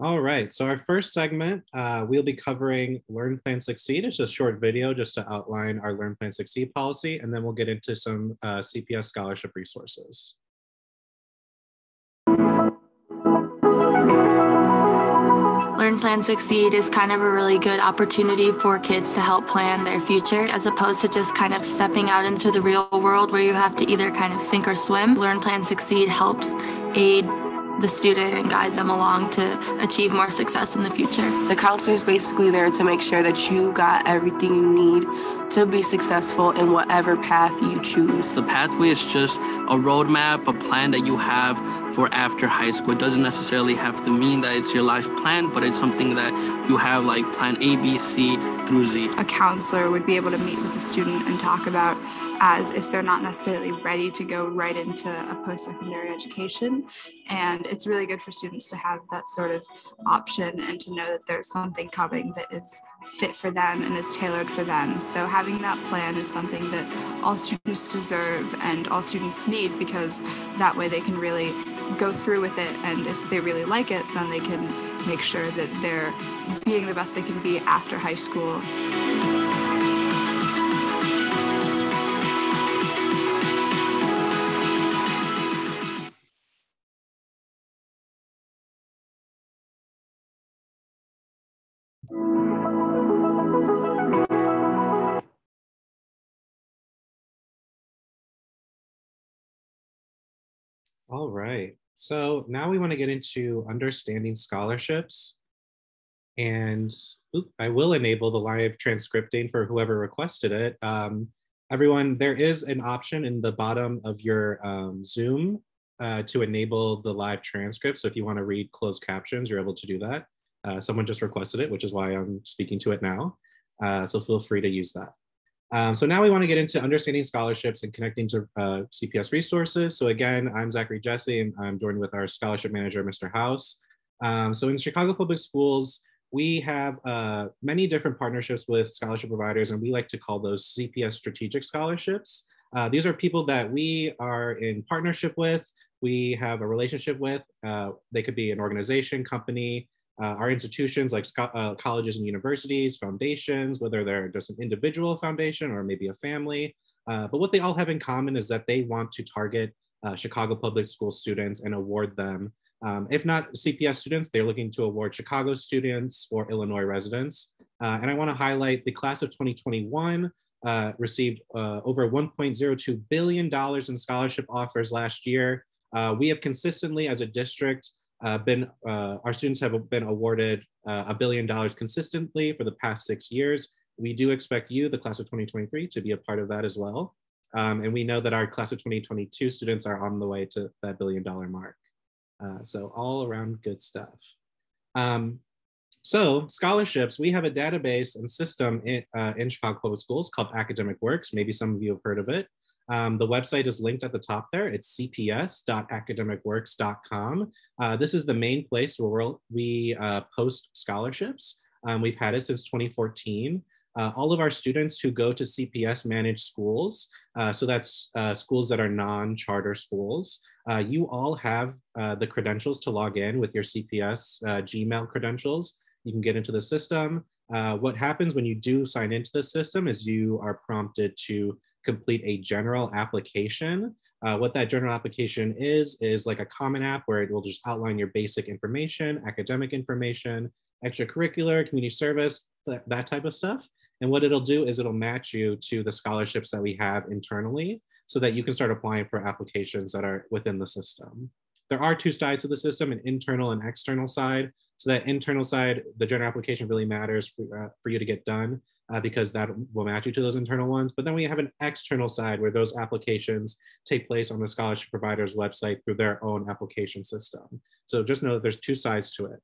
All right, so our first segment, uh, we'll be covering Learn, Plan, Succeed. It's a short video just to outline our Learn, Plan, Succeed policy, and then we'll get into some uh, CPS scholarship resources. Learn, Plan, Succeed is kind of a really good opportunity for kids to help plan their future as opposed to just kind of stepping out into the real world where you have to either kind of sink or swim. Learn, Plan, Succeed helps aid the student and guide them along to achieve more success in the future. The counselor is basically there to make sure that you got everything you need to be successful in whatever path you choose. The pathway is just a roadmap, a plan that you have for after high school. It doesn't necessarily have to mean that it's your life plan, but it's something that you have like plan A, B, C through Z. A counselor would be able to meet with a student and talk about as if they're not necessarily ready to go right into a post-secondary education. And it's really good for students to have that sort of option and to know that there's something coming that is fit for them and is tailored for them. So having that plan is something that all students deserve and all students need because that way they can really go through with it and if they really like it then they can make sure that they're being the best they can be after high school. All right. So now we want to get into understanding scholarships. And oop, I will enable the live transcripting for whoever requested it. Um, everyone, there is an option in the bottom of your um, Zoom uh, to enable the live transcript. So if you want to read closed captions, you're able to do that. Uh, someone just requested it, which is why I'm speaking to it now. Uh, so feel free to use that. Um, so now we want to get into understanding scholarships and connecting to uh, CPS resources. So again, I'm Zachary Jesse and I'm joined with our scholarship manager, Mr. House. Um, so in Chicago Public Schools, we have uh, many different partnerships with scholarship providers and we like to call those CPS strategic scholarships. Uh, these are people that we are in partnership with, we have a relationship with. Uh, they could be an organization, company, uh, our institutions like uh, colleges and universities, foundations, whether they're just an individual foundation or maybe a family. Uh, but what they all have in common is that they want to target uh, Chicago public school students and award them. Um, if not CPS students, they're looking to award Chicago students or Illinois residents. Uh, and I wanna highlight the class of 2021 uh, received over $1.02 billion in scholarship offers last year. we have consistently as a district uh, been uh, our students have been awarded uh, a billion dollars consistently for the past six years. We do expect you, the class of 2023, to be a part of that as well. Um, and we know that our class of 2022 students are on the way to that billion dollar mark. Uh, so all around good stuff. Um, so scholarships, we have a database and system in, uh, in Chicago Public Schools called Academic Works. Maybe some of you have heard of it. Um, the website is linked at the top there. It's cps.academicworks.com. Uh, this is the main place where we uh, post scholarships. Um, we've had it since 2014. Uh, all of our students who go to CPS managed schools, uh, so that's uh, schools that are non-charter schools, uh, you all have the credentials to log in with your CPS Gmail credentials. You can get into the system. what happens when you do sign into the system is you are prompted to complete a general application. Uh, what that general application is, is like a common app where it will just outline your basic information, academic information, extracurricular, community service, th that type of stuff. And what it'll do is it'll match you to the scholarships that we have internally so that you can start applying for applications that are within the system. There are two sides to the system, an internal and external side. So that internal side, the general application really matters for, uh, for you to get done uh, because that will match you to those internal ones. But then we have an external side where those applications take place on the scholarship provider's website through their own application system. So just know that there's two sides to it.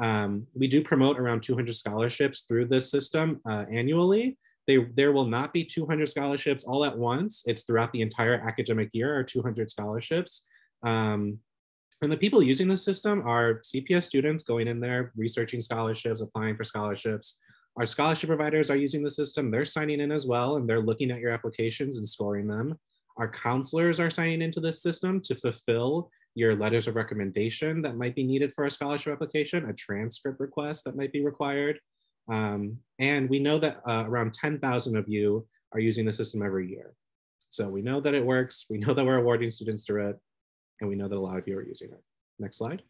Um, we do promote around 200 scholarships through this system uh, annually. They, there will not be 200 scholarships all at once. It's throughout the entire academic year are 200 scholarships. Um, and the people using the system are CPS students going in there, researching scholarships, applying for scholarships, our scholarship providers are using the system. They're signing in as well, and they're looking at your applications and scoring them. Our counselors are signing into this system to fulfill your letters of recommendation that might be needed for a scholarship application, a transcript request that might be required. Um, and we know that uh, around 10,000 of you are using the system every year. So we know that it works. We know that we're awarding students through it. And we know that a lot of you are using it. Next slide.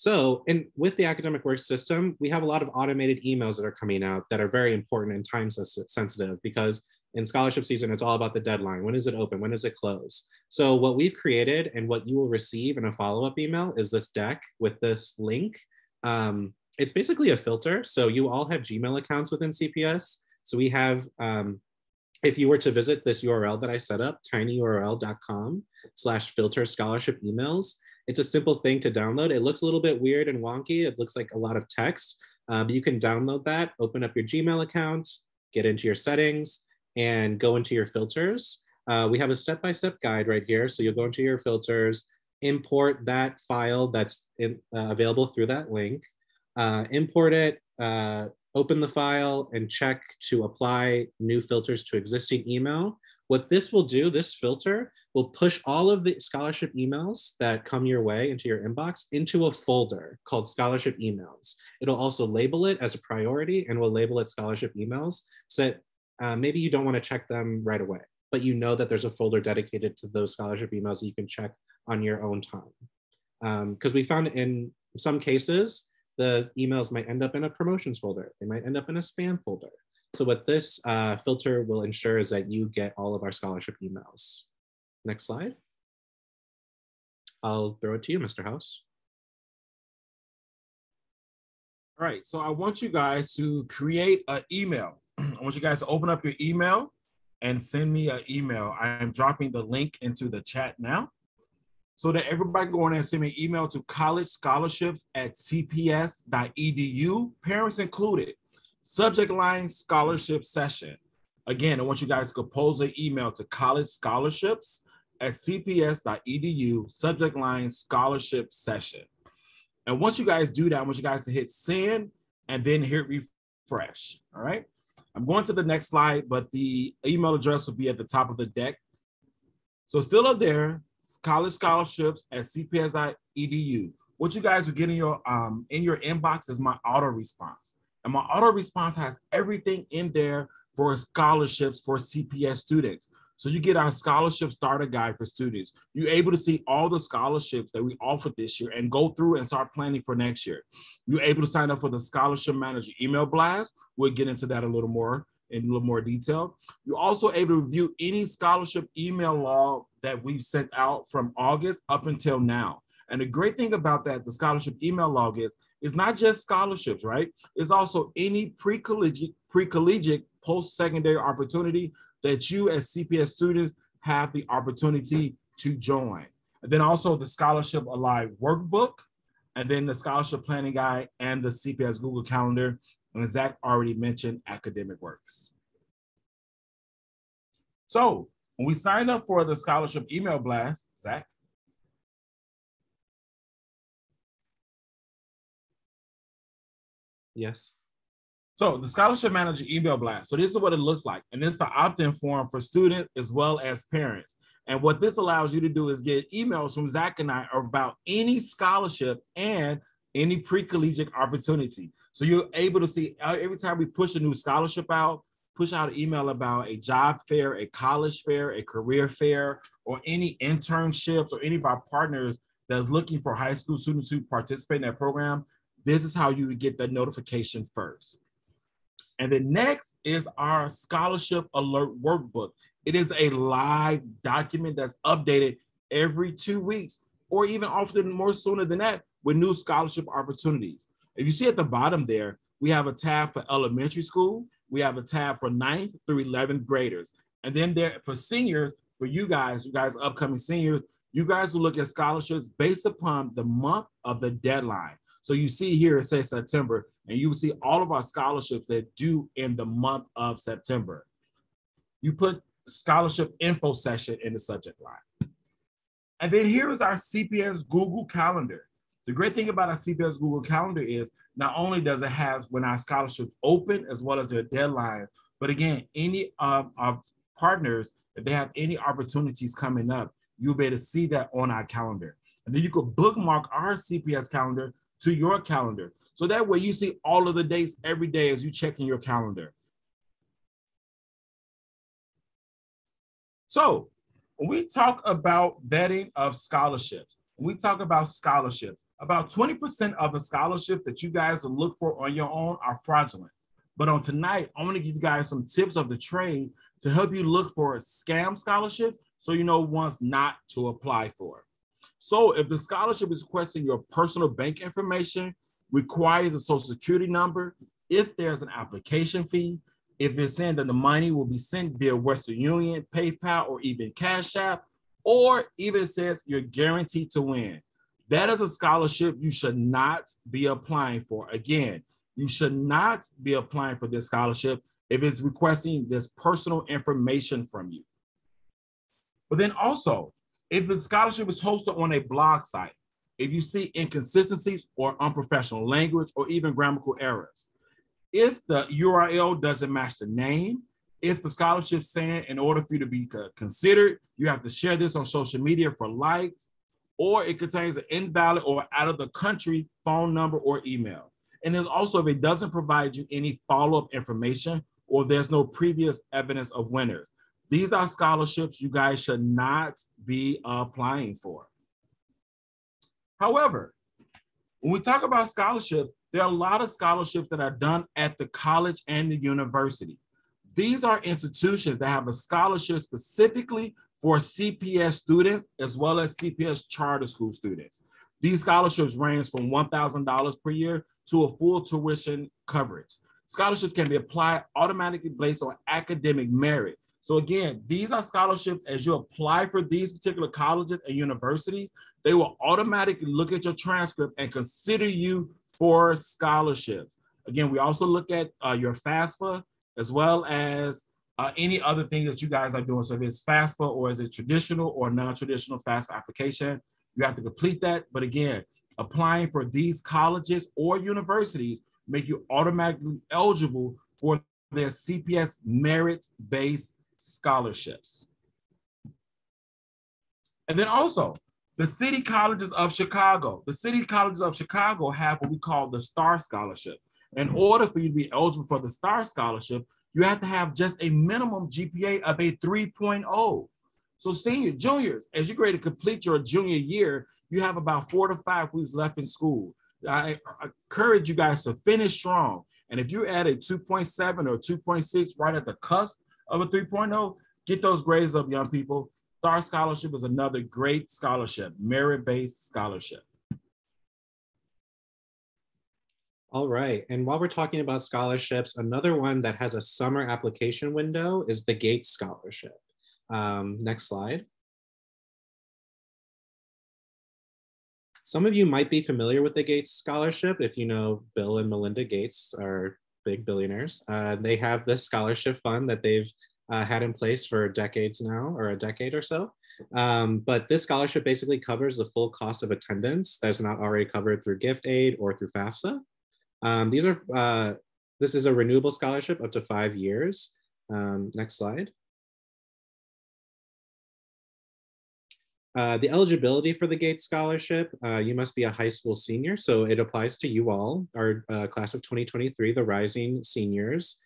So and with the academic work system, we have a lot of automated emails that are coming out that are very important and time sensitive because in scholarship season, it's all about the deadline. When is it open? When does it close? So what we've created and what you will receive in a follow-up email is this deck with this link. Um, it's basically a filter. So you all have Gmail accounts within CPS. So we have, um, if you were to visit this URL that I set up, tinyurl.com slash filter scholarship emails, it's a simple thing to download. It looks a little bit weird and wonky. It looks like a lot of text, uh, but you can download that, open up your Gmail account, get into your settings, and go into your filters. Uh, we have a step-by-step guide right here. So you'll go into your filters, import that file that's in, uh, available through that link, uh, import it, uh, open the file and check to apply new filters to existing email. What this will do, this filter will push all of the scholarship emails that come your way into your inbox into a folder called scholarship emails. It'll also label it as a priority and will label it scholarship emails so that uh, maybe you don't want to check them right away, but you know that there's a folder dedicated to those scholarship emails that you can check on your own time. Because um, we found in some cases, the emails might end up in a promotions folder. They might end up in a spam folder. So what this uh, filter will ensure is that you get all of our scholarship emails. Next slide. I'll throw it to you, Mr. House. All right, so I want you guys to create an email. I want you guys to open up your email and send me an email. I am dropping the link into the chat now so that everybody can go in and send me an email to college scholarships at cps.edu, parents included. Subject line scholarship session. Again, I want you guys to compose an email to college scholarships at cps.edu, subject line scholarship session. And once you guys do that, I want you guys to hit send and then hit refresh. All right. I'm going to the next slide, but the email address will be at the top of the deck. So still up there, college scholarships at cps.edu. What you guys will get in your um, in your inbox is my auto response. And my auto response has everything in there for scholarships for CPS students. So you get our scholarship starter guide for students. You're able to see all the scholarships that we offer this year and go through and start planning for next year. You're able to sign up for the scholarship manager email blast. We'll get into that a little more in a little more detail. You're also able to review any scholarship email log that we've sent out from August up until now. And the great thing about that, the scholarship email log is, it's not just scholarships, right? It's also any pre-collegiate, pre-collegiate post-secondary opportunity that you as CPS students have the opportunity to join. And then also the Scholarship Alive workbook, and then the Scholarship Planning Guide and the CPS Google Calendar. And Zach already mentioned Academic Works. So when we sign up for the scholarship email blast, Zach, Yes. So the scholarship manager email blast. So this is what it looks like. And is the opt-in form for students as well as parents. And what this allows you to do is get emails from Zach and I about any scholarship and any pre-collegiate opportunity. So you're able to see uh, every time we push a new scholarship out, push out an email about a job fair, a college fair, a career fair, or any internships or any of our partners that's looking for high school students who participate in that program. This is how you get that notification first. And then next is our scholarship alert workbook. It is a live document that's updated every two weeks, or even often more sooner than that with new scholarship opportunities. If you see at the bottom there, we have a tab for elementary school, we have a tab for 9th through 11th graders. And then there for seniors, for you guys, you guys upcoming seniors, you guys will look at scholarships based upon the month of the deadline. So you see here, it says September, and you will see all of our scholarships that due in the month of September. You put scholarship info session in the subject line. And then here is our CPS Google Calendar. The great thing about our CPS Google Calendar is not only does it have when our scholarships open as well as their deadline, but again, any of our partners, if they have any opportunities coming up, you'll be able to see that on our calendar. And then you could bookmark our CPS calendar to your calendar. So that way you see all of the dates every day as you check in your calendar. So when we talk about vetting of scholarships, we talk about scholarships, about 20% of the scholarships that you guys will look for on your own are fraudulent. But on tonight, I want to give you guys some tips of the trade to help you look for a scam scholarship so you know ones not to apply for. So if the scholarship is requesting your personal bank information, requires a social security number, if there's an application fee, if it's saying that the money will be sent via Western Union, PayPal, or even Cash App, or even says you're guaranteed to win. That is a scholarship you should not be applying for. Again, you should not be applying for this scholarship if it's requesting this personal information from you. But then also, if the scholarship is hosted on a blog site, if you see inconsistencies or unprofessional language or even grammatical errors, if the URL doesn't match the name, if the scholarship saying in order for you to be considered, you have to share this on social media for likes, or it contains an invalid or out of the country phone number or email. And then also if it doesn't provide you any follow-up information or there's no previous evidence of winners. These are scholarships you guys should not be applying for. However, when we talk about scholarships, there are a lot of scholarships that are done at the college and the university. These are institutions that have a scholarship specifically for CPS students as well as CPS charter school students. These scholarships range from $1,000 per year to a full tuition coverage. Scholarships can be applied automatically based on academic merit. So again, these are scholarships as you apply for these particular colleges and universities, they will automatically look at your transcript and consider you for scholarships. Again, we also look at uh, your FAFSA as well as uh, any other thing that you guys are doing. So if it's FAFSA or is it traditional or non-traditional FAFSA application, you have to complete that. But again, applying for these colleges or universities make you automatically eligible for their CPS merit-based scholarships. And then also, the city colleges of Chicago. The city colleges of Chicago have what we call the STAR Scholarship. In order for you to be eligible for the STAR Scholarship, you have to have just a minimum GPA of a 3.0. So senior, juniors, as you are ready to complete your junior year, you have about four to five weeks left in school. I encourage you guys to finish strong. And if you're at a 2.7 or 2.6, right at the cusp of a 3.0, get those grades up, young people. STAR Scholarship is another great scholarship, merit-based scholarship. All right, and while we're talking about scholarships, another one that has a summer application window is the Gates Scholarship. Um, next slide. Some of you might be familiar with the Gates Scholarship if you know Bill and Melinda Gates are big billionaires. Uh, they have this scholarship fund that they've uh, had in place for decades now or a decade or so. Um, but this scholarship basically covers the full cost of attendance that's not already covered through gift aid or through FAFSA. Um, these are, uh, this is a renewable scholarship up to five years. Um, next slide. Uh, the eligibility for the Gates Scholarship, uh, you must be a high school senior. So it applies to you all, our uh, class of 2023, the rising seniors.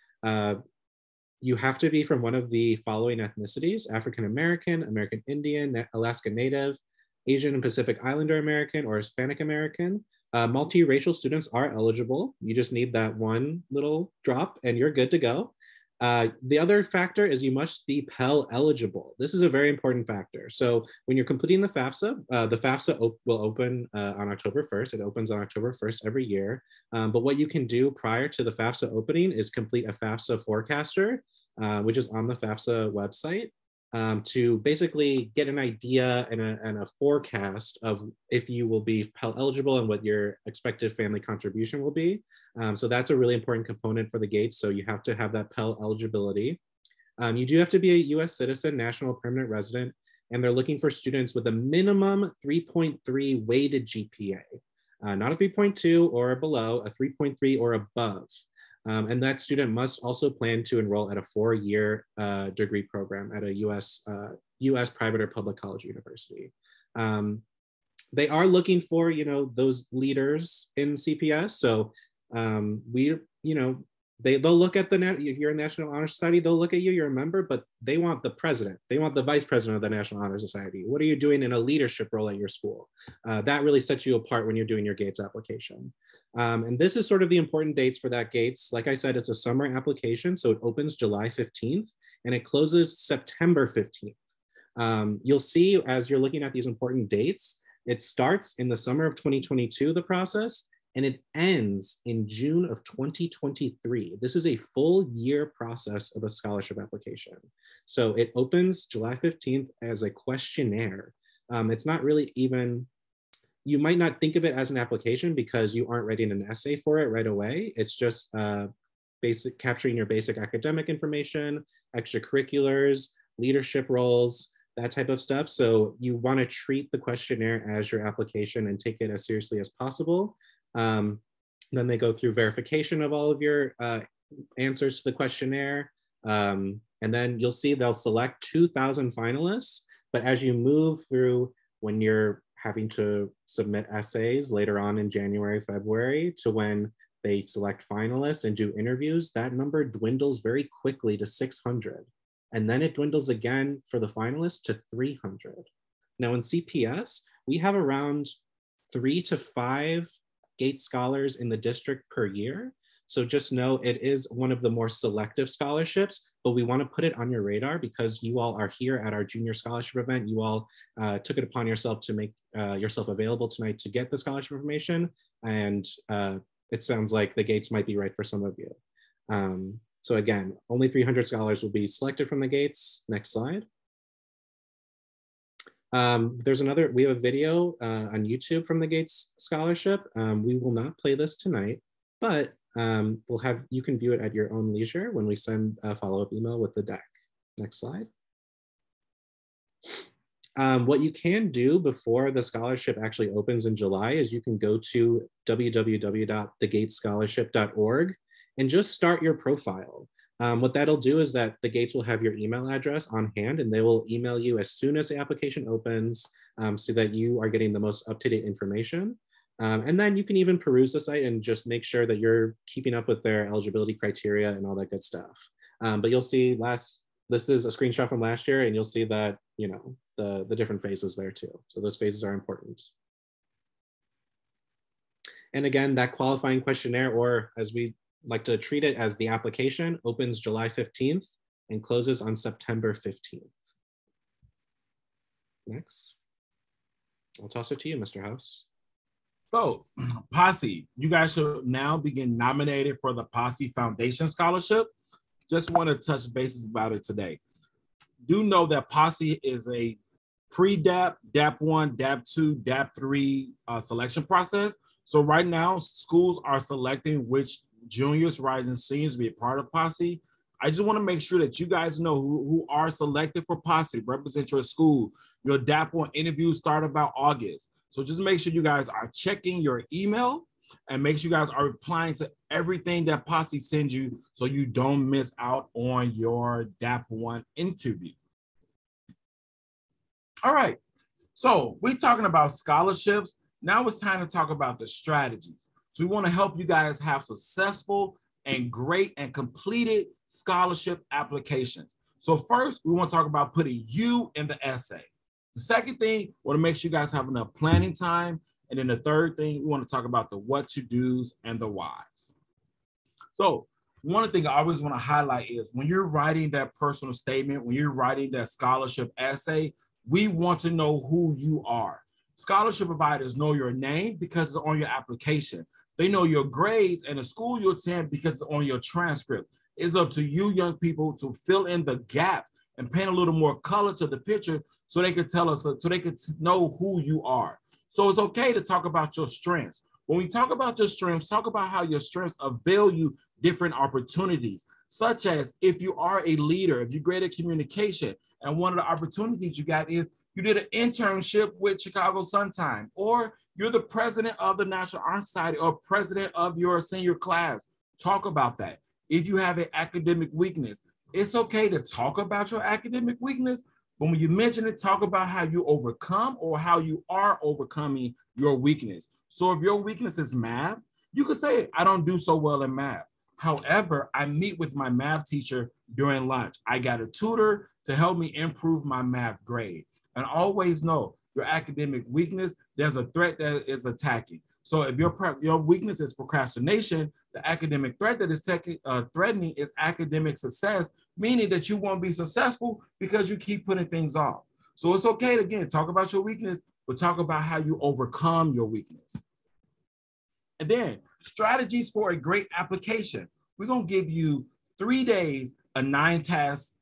You have to be from one of the following ethnicities, African American, American Indian, Alaska Native, Asian and Pacific Islander American, or Hispanic American. Uh, multiracial students are eligible. You just need that one little drop and you're good to go. Uh, the other factor is you must be Pell eligible. This is a very important factor. So when you're completing the FAFSA, uh, the FAFSA op will open uh, on October 1st. It opens on October 1st every year. Um, but what you can do prior to the FAFSA opening is complete a FAFSA forecaster, uh, which is on the FAFSA website um, to basically get an idea and a, and a, forecast of if you will be Pell eligible and what your expected family contribution will be. Um, so that's a really important component for the Gates. So you have to have that Pell eligibility. Um, you do have to be a US citizen, national permanent resident, and they're looking for students with a minimum 3.3 weighted GPA, uh, not a 3.2 or below, a 3.3 or above. Um, and that student must also plan to enroll at a four-year uh, degree program at a US, uh, US private or public college university. Um, they are looking for, you know, those leaders in CPS. So um, we, you know, they, they'll look at the net, you're a National Honor Society, they'll look at you, you're a member, but they want the president, they want the vice president of the National Honor Society. What are you doing in a leadership role at your school? Uh, that really sets you apart when you're doing your GATES application. Um, and this is sort of the important dates for that GATES. Like I said, it's a summer application, so it opens July 15th and it closes September 15th. Um, you'll see as you're looking at these important dates, it starts in the summer of 2022, the process, and it ends in June of 2023. This is a full year process of a scholarship application. So it opens July 15th as a questionnaire. Um, it's not really even you might not think of it as an application because you aren't writing an essay for it right away. It's just uh, basic capturing your basic academic information, extracurriculars, leadership roles, that type of stuff. So you want to treat the questionnaire as your application and take it as seriously as possible. Um, then they go through verification of all of your uh, answers to the questionnaire. Um, and then you'll see they'll select 2,000 finalists. But as you move through when you're having to submit essays later on in January, February to when they select finalists and do interviews, that number dwindles very quickly to 600. And then it dwindles again for the finalists to 300. Now in CPS, we have around three to five GATE scholars in the district per year. So just know it is one of the more selective scholarships, but we want to put it on your radar because you all are here at our junior scholarship event. You all uh, took it upon yourself to make uh, yourself available tonight to get the scholarship information. And uh, it sounds like the gates might be right for some of you. Um, so again, only 300 scholars will be selected from the gates. Next slide. Um, there's another, we have a video uh, on YouTube from the Gates Scholarship. Um, we will not play this tonight, but um, we'll have, you can view it at your own leisure when we send a follow-up email with the deck. Next slide. Um, what you can do before the scholarship actually opens in July is you can go to www.thegatescholarship.org and just start your profile. Um, what that'll do is that the gates will have your email address on hand and they will email you as soon as the application opens um, so that you are getting the most up-to-date information. Um, and then you can even peruse the site and just make sure that you're keeping up with their eligibility criteria and all that good stuff. Um, but you'll see last, this is a screenshot from last year and you'll see that, you know, the, the different phases there too. So those phases are important. And again, that qualifying questionnaire, or as we like to treat it as the application, opens July 15th and closes on September 15th. Next. I'll toss it to you, Mr. House. So, Posse, you guys should now begin nominated for the Posse Foundation Scholarship. Just want to touch bases about it today. Do know that Posse is a pre-DAP, DAP 1, DAP 2, DAP 3 uh, selection process. So right now, schools are selecting which juniors, rising seniors be a part of Posse. I just want to make sure that you guys know who, who are selected for Posse, represent your school. Your DAP 1 interviews start about August. So just make sure you guys are checking your email and make sure you guys are replying to everything that Posse sends you so you don't miss out on your DAP 1 interview. All right. So we're talking about scholarships. Now it's time to talk about the strategies. So we want to help you guys have successful and great and completed scholarship applications. So first, we want to talk about putting you in the essay. The second thing, want to make sure you guys have enough planning time. And then the third thing, we want to talk about the what to do's and the whys. So one thing I always want to highlight is when you're writing that personal statement, when you're writing that scholarship essay, we want to know who you are. Scholarship providers know your name because it's on your application. They know your grades and the school you attend because it's on your transcript. It's up to you, young people, to fill in the gap and paint a little more color to the picture so they could tell us, so they could know who you are. So it's okay to talk about your strengths. When we talk about your strengths, talk about how your strengths avail you different opportunities, such as if you are a leader, if you're great at communication, and one of the opportunities you got is you did an internship with Chicago Sun-Time, or you're the president of the National Honor Society or president of your senior class. talk about that. If you have an academic weakness, it's okay to talk about your academic weakness, but when you mention it, talk about how you overcome or how you are overcoming your weakness. So if your weakness is math, you could say, I don't do so well in math. However, I meet with my math teacher during lunch. I got a tutor to help me improve my math grade. And always know your academic weakness, there's a threat that is attacking. So if your your weakness is procrastination, the academic threat that is uh, threatening is academic success, meaning that you won't be successful because you keep putting things off. So it's okay to again talk about your weakness, but talk about how you overcome your weakness. And then strategies for a great application. We're gonna give you three days, a nine task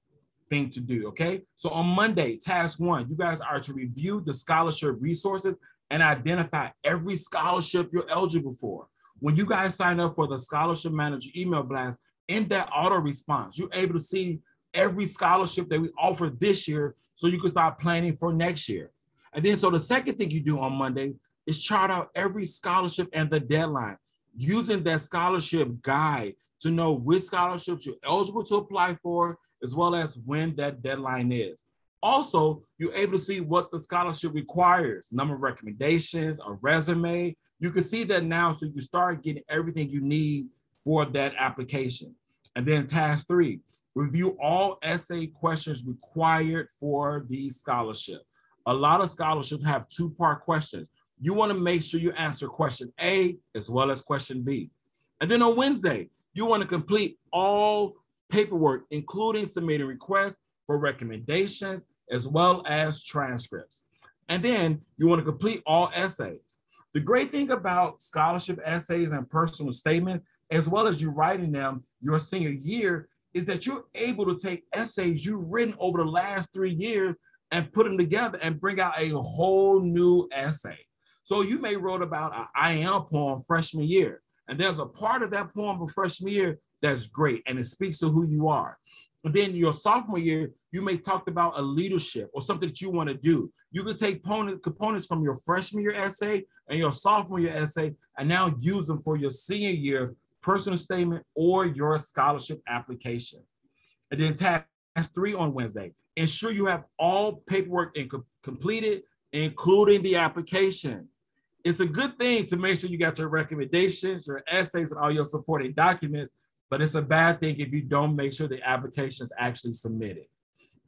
thing to do. Okay. So on Monday, task one, you guys are to review the scholarship resources and identify every scholarship you're eligible for. When you guys sign up for the scholarship manager email blast, in that auto response, you're able to see every scholarship that we offer this year so you can start planning for next year. And then, so the second thing you do on Monday is chart out every scholarship and the deadline using that scholarship guide to know which scholarships you're eligible to apply for, as well as when that deadline is. Also, you're able to see what the scholarship requires, number of recommendations, a resume. You can see that now, so you start getting everything you need for that application. And then task three, review all essay questions required for the scholarship. A lot of scholarships have two-part questions. You wanna make sure you answer question A as well as question B. And then on Wednesday, you wanna complete all paperwork, including submitting requests for recommendations as well as transcripts. And then you want to complete all essays. The great thing about scholarship essays and personal statements, as well as you writing them your senior year, is that you're able to take essays you've written over the last three years and put them together and bring out a whole new essay. So you may wrote about an I am poem freshman year, and there's a part of that poem of freshman year that's great and it speaks to who you are. But then your sophomore year, you may talk about a leadership or something that you want to do. You could take components from your freshman year essay and your sophomore year essay and now use them for your senior year personal statement or your scholarship application. And then task three on Wednesday, ensure you have all paperwork and co completed, including the application. It's a good thing to make sure you got your recommendations, your essays, and all your supporting documents but it's a bad thing if you don't make sure the application is actually submitted.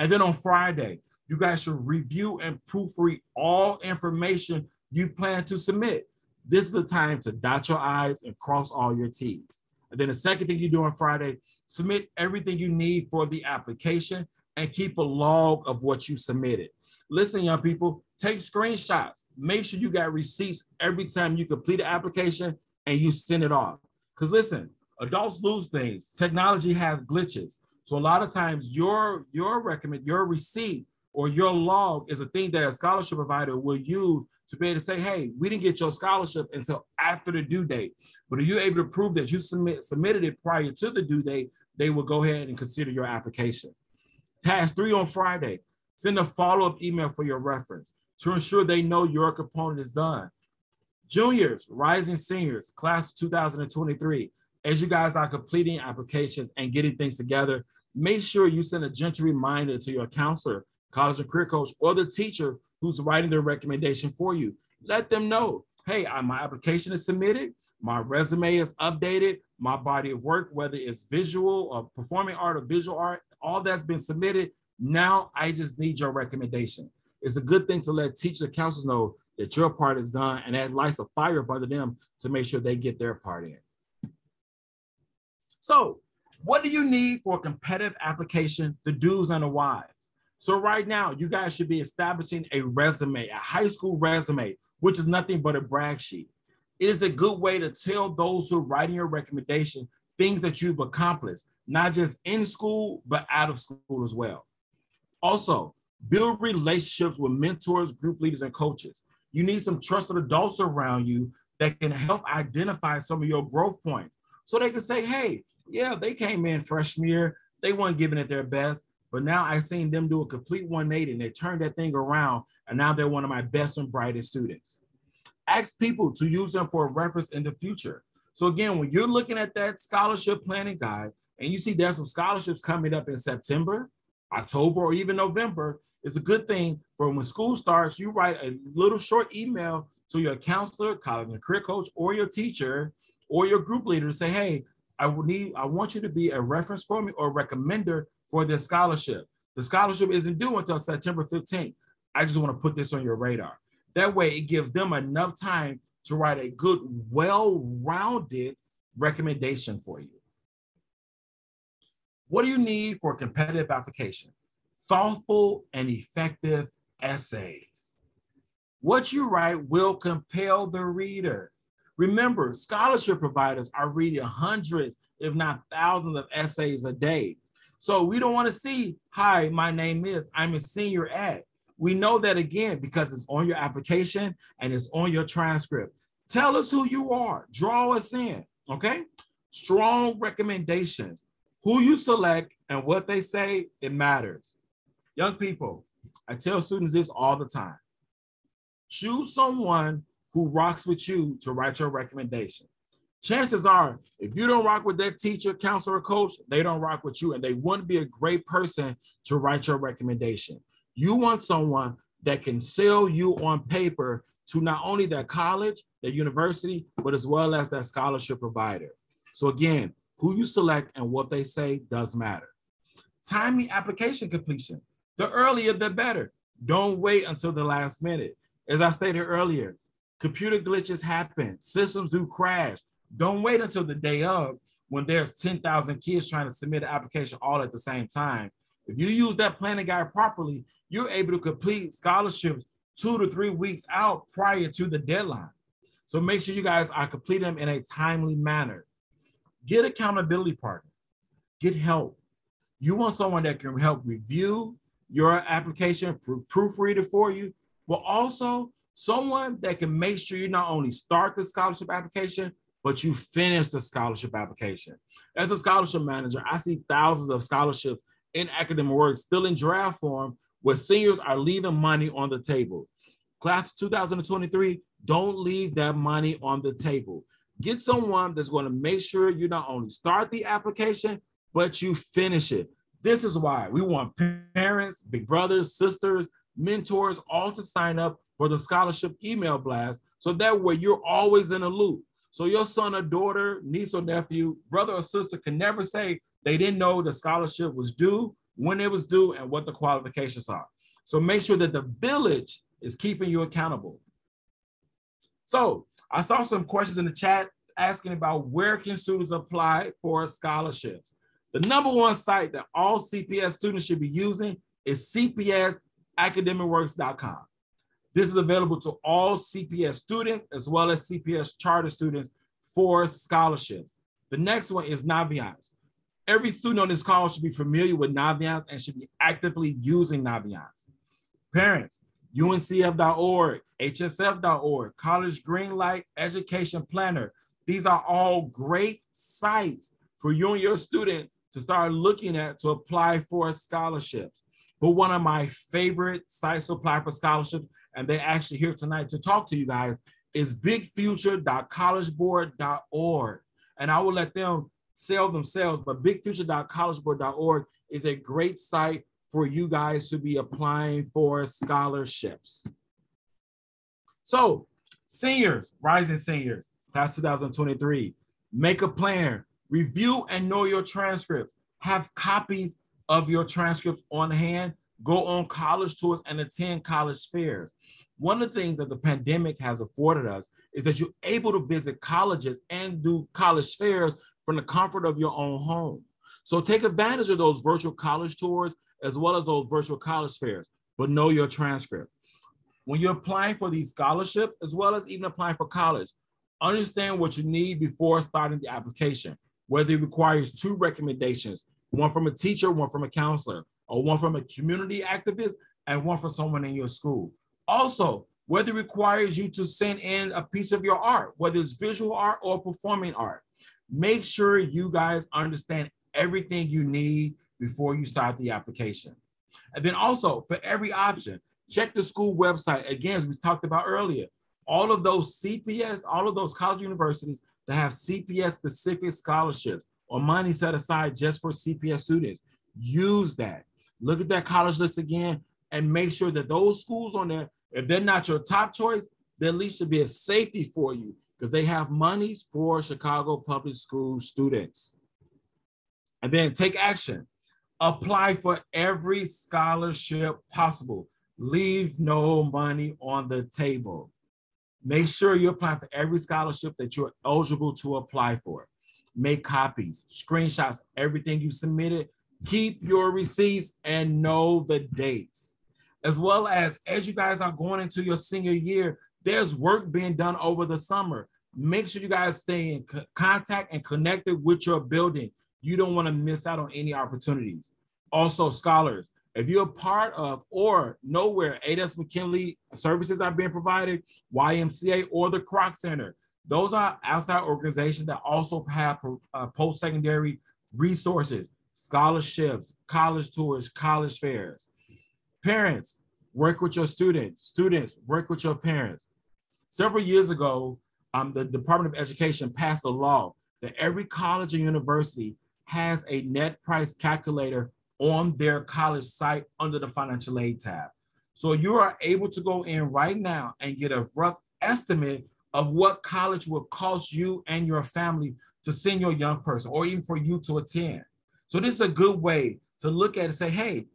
And then on Friday, you guys should review and proofread all information you plan to submit. This is the time to dot your I's and cross all your T's. And then the second thing you do on Friday, submit everything you need for the application and keep a log of what you submitted. Listen, young people, take screenshots. Make sure you got receipts every time you complete an application and you send it off. Because listen, adults lose things. Technology has glitches. So a lot of times your your recommend your receipt or your log is a thing that a scholarship provider will use to be able to say, hey, we didn't get your scholarship until after the due date. But if you're able to prove that you submit submitted it prior to the due date, they will go ahead and consider your application. Task three on Friday, send a follow-up email for your reference to ensure they know your component is done. Juniors, rising seniors, class of 2023, as you guys are completing applications and getting things together, make sure you send a gentle reminder to your counselor, college and career coach, or the teacher who's writing their recommendation for you. Let them know, hey, my application is submitted, my resume is updated, my body of work, whether it's visual or performing art or visual art, all that's been submitted. Now I just need your recommendation. It's a good thing to let teachers and counselors know that your part is done and that lights a fire under them to make sure they get their part in. So, what do you need for a competitive application? The do's and the whys. So, right now, you guys should be establishing a resume, a high school resume, which is nothing but a brag sheet. It is a good way to tell those who are writing your recommendation things that you've accomplished, not just in school, but out of school as well. Also, build relationships with mentors, group leaders, and coaches. You need some trusted adults around you that can help identify some of your growth points so they can say, hey, yeah, they came in freshman year. They weren't giving it their best. But now I've seen them do a complete 180 and they turned that thing around. And now they're one of my best and brightest students. Ask people to use them for a reference in the future. So again, when you're looking at that scholarship planning guide and you see there's some scholarships coming up in September, October, or even November, it's a good thing for when school starts, you write a little short email to your counselor, college and career coach, or your teacher, or your group leader to say, hey, I will need, I want you to be a reference for me or a recommender for this scholarship. The scholarship isn't due until September 15th. I just want to put this on your radar. That way, it gives them enough time to write a good, well rounded recommendation for you. What do you need for a competitive application? Thoughtful and effective essays. What you write will compel the reader. Remember, scholarship providers are reading hundreds, if not thousands, of essays a day. So we don't want to see, hi, my name is, I'm a senior at. We know that again because it's on your application and it's on your transcript. Tell us who you are, draw us in, okay? Strong recommendations. Who you select and what they say, it matters. Young people, I tell students this all the time. Choose someone who rocks with you to write your recommendation. Chances are, if you don't rock with that teacher, counselor, or coach, they don't rock with you, and they wouldn't be a great person to write your recommendation. You want someone that can sell you on paper to not only that college, that university, but as well as that scholarship provider. So again, who you select and what they say does matter. Timely application completion. The earlier, the better. Don't wait until the last minute. As I stated earlier, computer glitches happen, systems do crash. Don't wait until the day of when there's 10,000 kids trying to submit an application all at the same time. If you use that planning guide properly, you're able to complete scholarships two to three weeks out prior to the deadline. So make sure you guys are completing them in a timely manner. Get accountability partner. Get help. You want someone that can help review your application, proofread it for you, but also someone that can make sure you not only start the scholarship application, but you finish the scholarship application. As a scholarship manager, I see thousands of scholarships in academic work still in draft form where seniors are leaving money on the table. Class 2023, don't leave that money on the table. Get someone that's going to make sure you not only start the application, but you finish it. This is why we want parents, big brothers, sisters, mentors, all to sign up for the scholarship email blast. So that way you're always in a loop. So your son or daughter, niece or nephew, brother or sister can never say they didn't know the scholarship was due, when it was due, and what the qualifications are. So make sure that the village is keeping you accountable. So I saw some questions in the chat asking about where can students apply for scholarships. The number one site that all CPS students should be using is cpsacademicworks.com. This is available to all CPS students as well as CPS charter students for scholarships. The next one is Naviance. Every student on this call should be familiar with Naviance and should be actively using Naviance. Parents, uncf.org, hsf.org, College Greenlight Education Planner. These are all great sites for you and your student to start looking at to apply for scholarships. But one of my favorite sites to apply for scholarships, and they're actually here tonight to talk to you guys, is bigfuture.collegeboard.org. And I will let them sell themselves, but bigfuture.collegeboard.org is a great site for you guys to be applying for scholarships. So, seniors, rising seniors, class 2023, make a plan, review and know your transcripts, have copies of your transcripts on hand, go on college tours and attend college fairs. One of the things that the pandemic has afforded us is that you're able to visit colleges and do college fairs from the comfort of your own home. So take advantage of those virtual college tours as well as those virtual college fairs, but know your transcript. When you're applying for these scholarships, as well as even applying for college, understand what you need before starting the application, whether it requires two recommendations, one from a teacher, one from a counselor, or one from a community activist, and one from someone in your school. Also, whether it requires you to send in a piece of your art, whether it's visual art or performing art. Make sure you guys understand everything you need before you start the application. And then also for every option, check the school website. Again, as we talked about earlier, all of those CPS, all of those college universities that have CPS specific scholarships or money set aside just for CPS students, use that. Look at that college list again and make sure that those schools on there, if they're not your top choice, they at least should be a safety for you because they have monies for Chicago public school students. And then take action. Apply for every scholarship possible. Leave no money on the table. Make sure you're applying for every scholarship that you're eligible to apply for. Make copies, screenshots, everything you submitted. Keep your receipts and know the dates. As well as, as you guys are going into your senior year, there's work being done over the summer. Make sure you guys stay in contact and connected with your building. You don't want to miss out on any opportunities. Also, scholars, if you're a part of or know where ADS McKinley services are being provided, YMCA or the Kroc Center, those are outside organizations that also have uh, post-secondary resources, scholarships, college tours, college fairs. Parents, work with your students. Students, work with your parents. Several years ago, um, the Department of Education passed a law that every college and university has a net price calculator on their college site under the financial aid tab. So you are able to go in right now and get a rough estimate of what college will cost you and your family to send your young person or even for you to attend. So this is a good way to look at it and say, hey,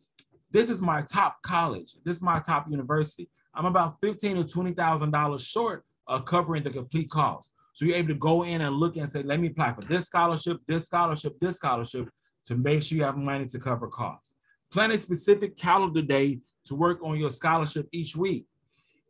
this is my top college. This is my top university. I'm about fifteen to twenty thousand dollars short of covering the complete cost. So you're able to go in and look and say, let me apply for this scholarship, this scholarship, this scholarship, to make sure you have money to cover costs. Plan a specific calendar day to work on your scholarship each week.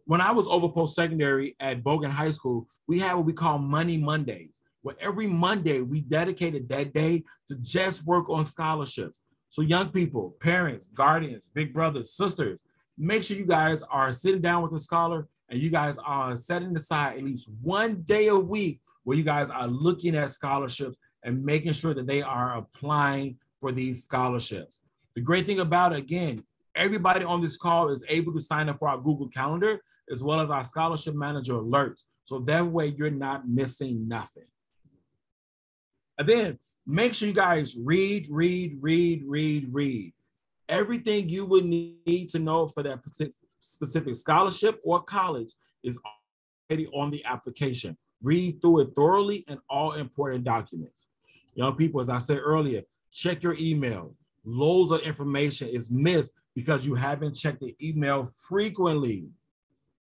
When I was over post-secondary at Bogan High School, we had what we call Money Mondays, where every Monday we dedicated that day to just work on scholarships. So young people, parents, guardians, big brothers, sisters, make sure you guys are sitting down with a scholar and you guys are setting aside at least one day a week where you guys are looking at scholarships and making sure that they are applying for these scholarships. The great thing about it, again, everybody on this call is able to sign up for our Google Calendar as well as our scholarship manager alerts. So that way you're not missing nothing. And then make sure you guys read, read, read, read, read. Everything you would need to know for that specific scholarship or college is already on the application. Read through it thoroughly and all important documents. Young people, as I said earlier, check your email. Loads of information is missed because you haven't checked the email frequently.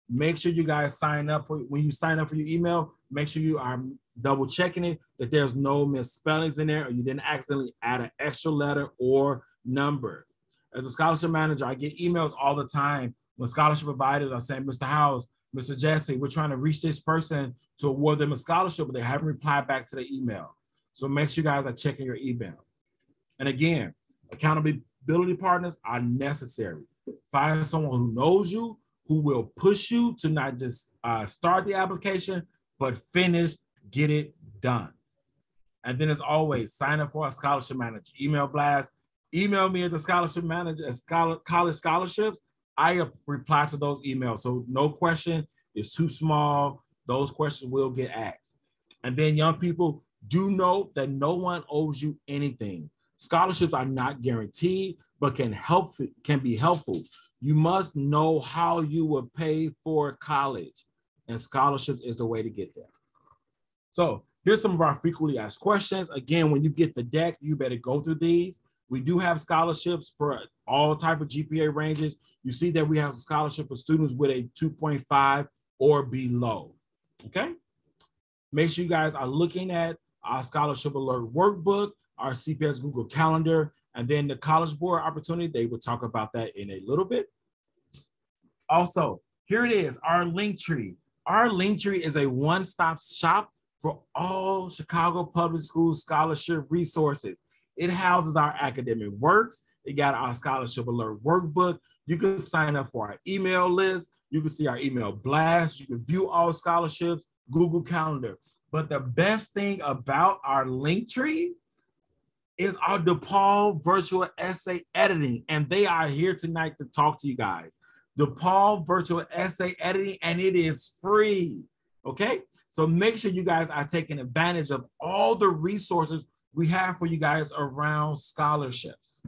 Make sure you guys sign up for when you sign up for your email, make sure you are double checking it that there's no misspellings in there or you didn't accidentally add an extra letter or number. As a scholarship manager, I get emails all the time when scholarship providers are saying, Mr. House, Mr. Jesse, we're trying to reach this person to award them a scholarship, but they haven't replied back to the email. So make sure you guys are checking your email. And again, accountability partners are necessary. Find someone who knows you, who will push you to not just uh, start the application, but finish, get it done. And then as always, sign up for a scholarship manager, email blast, email me at the scholarship manager at scholar, college scholarships. I reply to those emails. So no question is too small. Those questions will get asked. And then young people, do know that no one owes you anything. Scholarships are not guaranteed, but can help can be helpful. You must know how you will pay for college, and scholarships is the way to get there. So here's some of our frequently asked questions. Again, when you get the deck, you better go through these. We do have scholarships for all type of GPA ranges. You see that we have a scholarship for students with a 2.5 or below. Okay. Make sure you guys are looking at our scholarship alert workbook, our CPS Google Calendar, and then the College Board opportunity. They will talk about that in a little bit. Also, here it is, our link tree. Our link tree is a one-stop shop for all Chicago Public Schools scholarship resources. It houses our academic works. It got our scholarship alert workbook. You can sign up for our email list. You can see our email blast. You can view all scholarships, Google Calendar. But the best thing about our link tree is our DePaul virtual essay editing. And they are here tonight to talk to you guys. DePaul virtual essay editing, and it is free. Okay. So make sure you guys are taking advantage of all the resources we have for you guys around scholarships.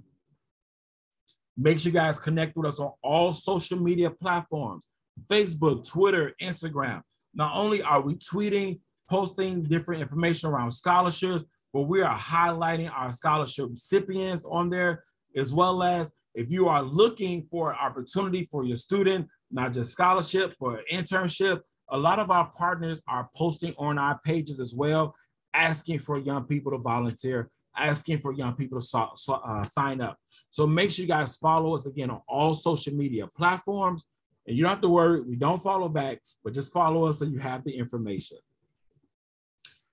Make sure you guys connect with us on all social media platforms Facebook, Twitter, Instagram. Not only are we tweeting, posting different information around scholarships, we are highlighting our scholarship recipients on there, as well as if you are looking for an opportunity for your student, not just scholarship, but internship, a lot of our partners are posting on our pages as well, asking for young people to volunteer, asking for young people to so, so, uh, sign up. So make sure you guys follow us again on all social media platforms. And you don't have to worry, we don't follow back, but just follow us so you have the information.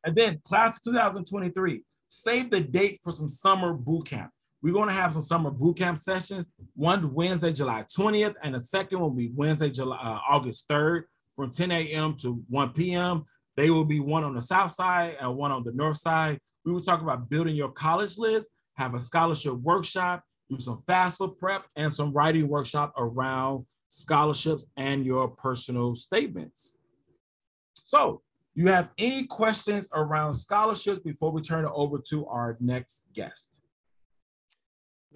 And then class 2023, save the date for some summer boot camp. We're going to have some summer boot camp sessions. One Wednesday, July 20th, and the second will be Wednesday, July, uh, August 3rd from 10 a.m. to 1 p.m. They will be one on the south side and one on the north side. We will talk about building your college list, have a scholarship workshop, do some FAFSA prep, and some writing workshop around scholarships and your personal statements. So, you have any questions around scholarships before we turn it over to our next guest?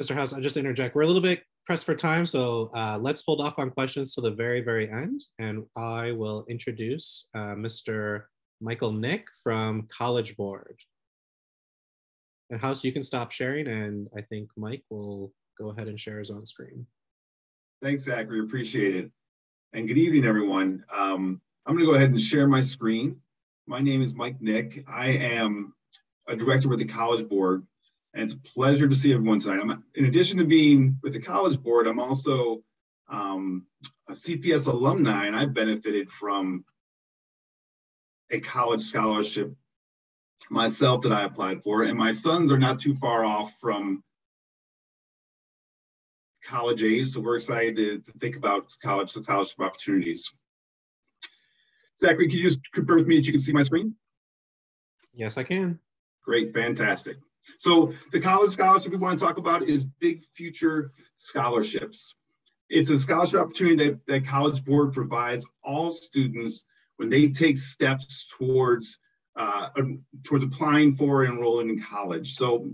Mr. House, I'll just interject. We're a little bit pressed for time, so uh, let's hold off on questions to the very, very end. And I will introduce uh, Mr. Michael Nick from College Board. And House, you can stop sharing, and I think Mike will go ahead and share his own screen. Thanks, Zachary. Appreciate it. And good evening, everyone. Um, I'm going to go ahead and share my screen. My name is Mike Nick. I am a director with the College Board and it's a pleasure to see everyone tonight. I'm, in addition to being with the College Board, I'm also um, a CPS alumni, and I've benefited from a college scholarship myself that I applied for, and my sons are not too far off from college age, so we're excited to, to think about college scholarship opportunities. Zachary, can you just confirm with me that you can see my screen? Yes, I can. Great, fantastic. So the college scholarship we want to talk about is Big Future Scholarships. It's a scholarship opportunity that, that College Board provides all students when they take steps towards uh, towards applying for and enrolling in college. So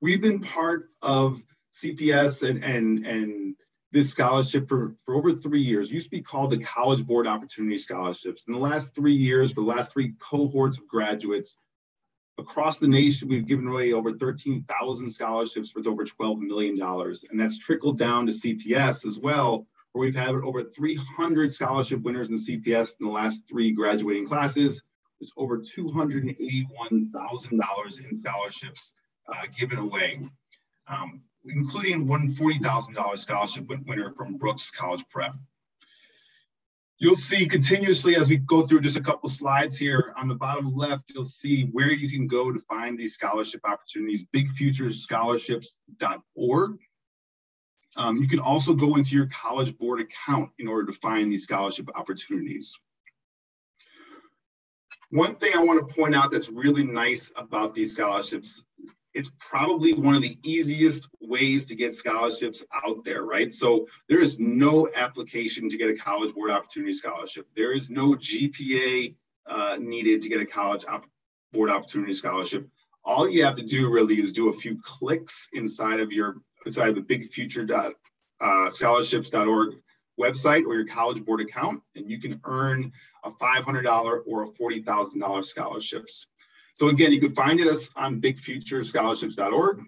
we've been part of CPS and and and this scholarship for, for over three years. It used to be called the College Board Opportunity Scholarships. In the last three years, for the last three cohorts of graduates, Across the nation, we've given away over 13,000 scholarships worth over $12 million. And that's trickled down to CPS as well, where we've had over 300 scholarship winners in CPS in the last three graduating classes. There's over $281,000 in scholarships uh, given away, um, including one $40,000 scholarship winner from Brooks College Prep. You'll see continuously as we go through just a couple slides here on the bottom left, you'll see where you can go to find these scholarship opportunities, bigfuturescholarships.org. Um, you can also go into your College Board account in order to find these scholarship opportunities. One thing I want to point out that's really nice about these scholarships it's probably one of the easiest ways to get scholarships out there, right? So there is no application to get a College Board Opportunity Scholarship. There is no GPA uh, needed to get a College op Board Opportunity Scholarship. All you have to do really is do a few clicks inside of your inside of the Big Future uh, website or your College Board account, and you can earn a $500 or a $40,000 scholarships. So again, you can find it us on bigfuturescholarships.org.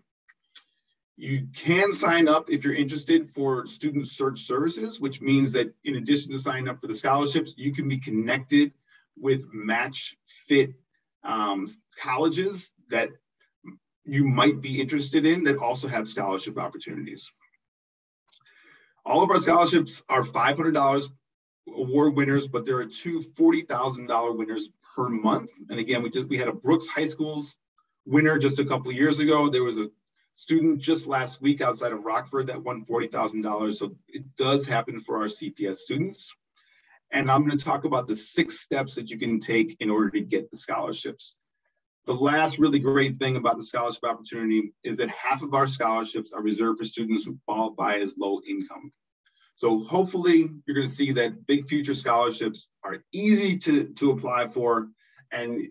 You can sign up if you're interested for student search services, which means that in addition to signing up for the scholarships, you can be connected with match fit um, colleges that you might be interested in that also have scholarship opportunities. All of our scholarships are $500 award winners, but there are two $40,000 winners per month. And again, we just we had a Brooks High School's winner just a couple years ago. There was a student just last week outside of Rockford that won $40,000. So it does happen for our CPS students. And I'm going to talk about the six steps that you can take in order to get the scholarships. The last really great thing about the scholarship opportunity is that half of our scholarships are reserved for students who qualify as low income. So hopefully you're going to see that big future scholarships are easy to, to apply for and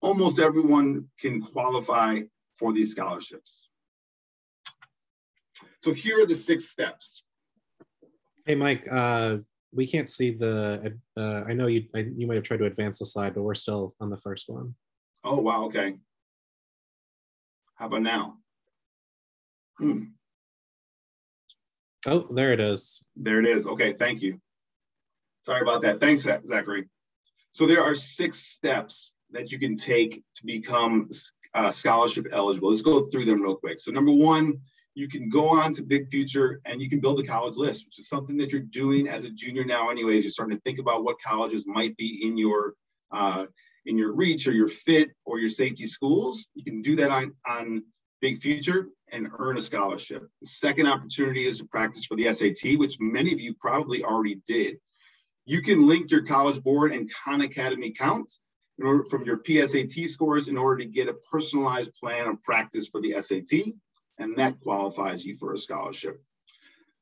almost everyone can qualify for these scholarships. So here are the six steps. Hey, Mike, uh, we can't see the, uh, I know you, I, you might have tried to advance the slide, but we're still on the first one. Oh, wow, okay. How about now? Hmm. Oh, there it is. There it is. Okay, thank you. Sorry about that. Thanks, Zachary. So there are six steps that you can take to become uh, scholarship eligible. Let's go through them real quick. So number one, you can go on to Big Future and you can build a college list, which is something that you're doing as a junior now anyways. You're starting to think about what colleges might be in your uh, in your reach or your fit or your safety schools. You can do that on, on Big Future and earn a scholarship. The second opportunity is to practice for the SAT, which many of you probably already did. You can link your College Board and Khan Academy count from your PSAT scores in order to get a personalized plan of practice for the SAT, and that qualifies you for a scholarship.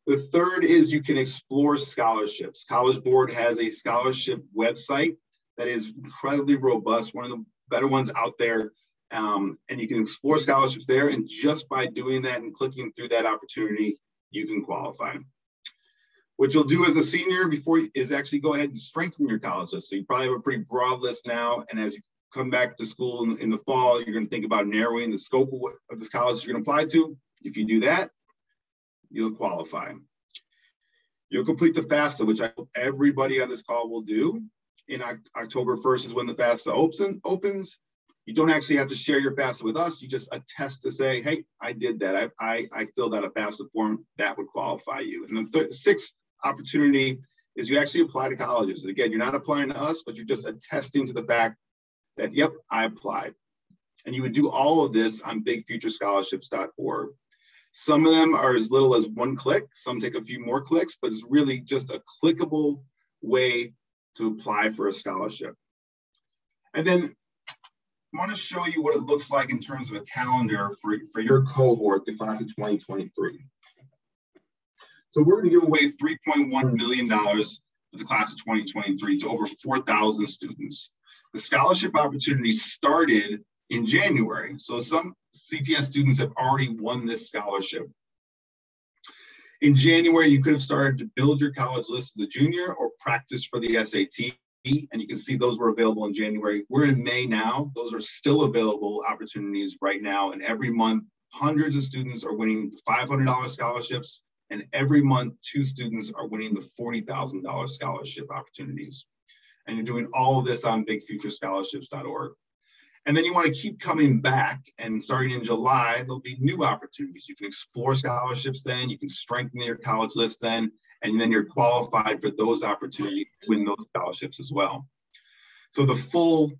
The third is you can explore scholarships. College Board has a scholarship website that is incredibly robust, one of the better ones out there um, and you can explore scholarships there. And just by doing that and clicking through that opportunity, you can qualify. What you'll do as a senior before is actually go ahead and strengthen your college list. So you probably have a pretty broad list now. And as you come back to school in, in the fall, you're going to think about narrowing the scope of, what, of this college you're going to apply to. If you do that, you'll qualify. You'll complete the FAFSA, which I hope everybody on this call will do. In October 1st is when the FAFSA opens. You don't actually have to share your FAFSA with us. You just attest to say, hey, I did that. I, I, I filled out a FAFSA form that would qualify you. And the th- sixth opportunity is you actually apply to colleges. And again, you're not applying to us, but you're just attesting to the fact that, yep, I applied. And you would do all of this on bigfuturescholarships.org. Some of them are as little as one click, some take a few more clicks, but it's really just a clickable way to apply for a scholarship. And then I want to show you what it looks like in terms of a calendar for, for your cohort, the class of 2023. So we're going to give away $3.1 million for the class of 2023 to over 4,000 students. The scholarship opportunity started in January. So some CPS students have already won this scholarship. In January, you could have started to build your college list as a junior or practice for the SAT and you can see those were available in January. We're in May now. Those are still available opportunities right now. And every month, hundreds of students are winning $500 scholarships. And every month, two students are winning the $40,000 scholarship opportunities. And you're doing all of this on bigfuturescholarships.org. And then you want to keep coming back. And starting in July, there'll be new opportunities. You can explore scholarships then, you can strengthen your college list then, and then you're qualified for those opportunities to win those scholarships as well. So the full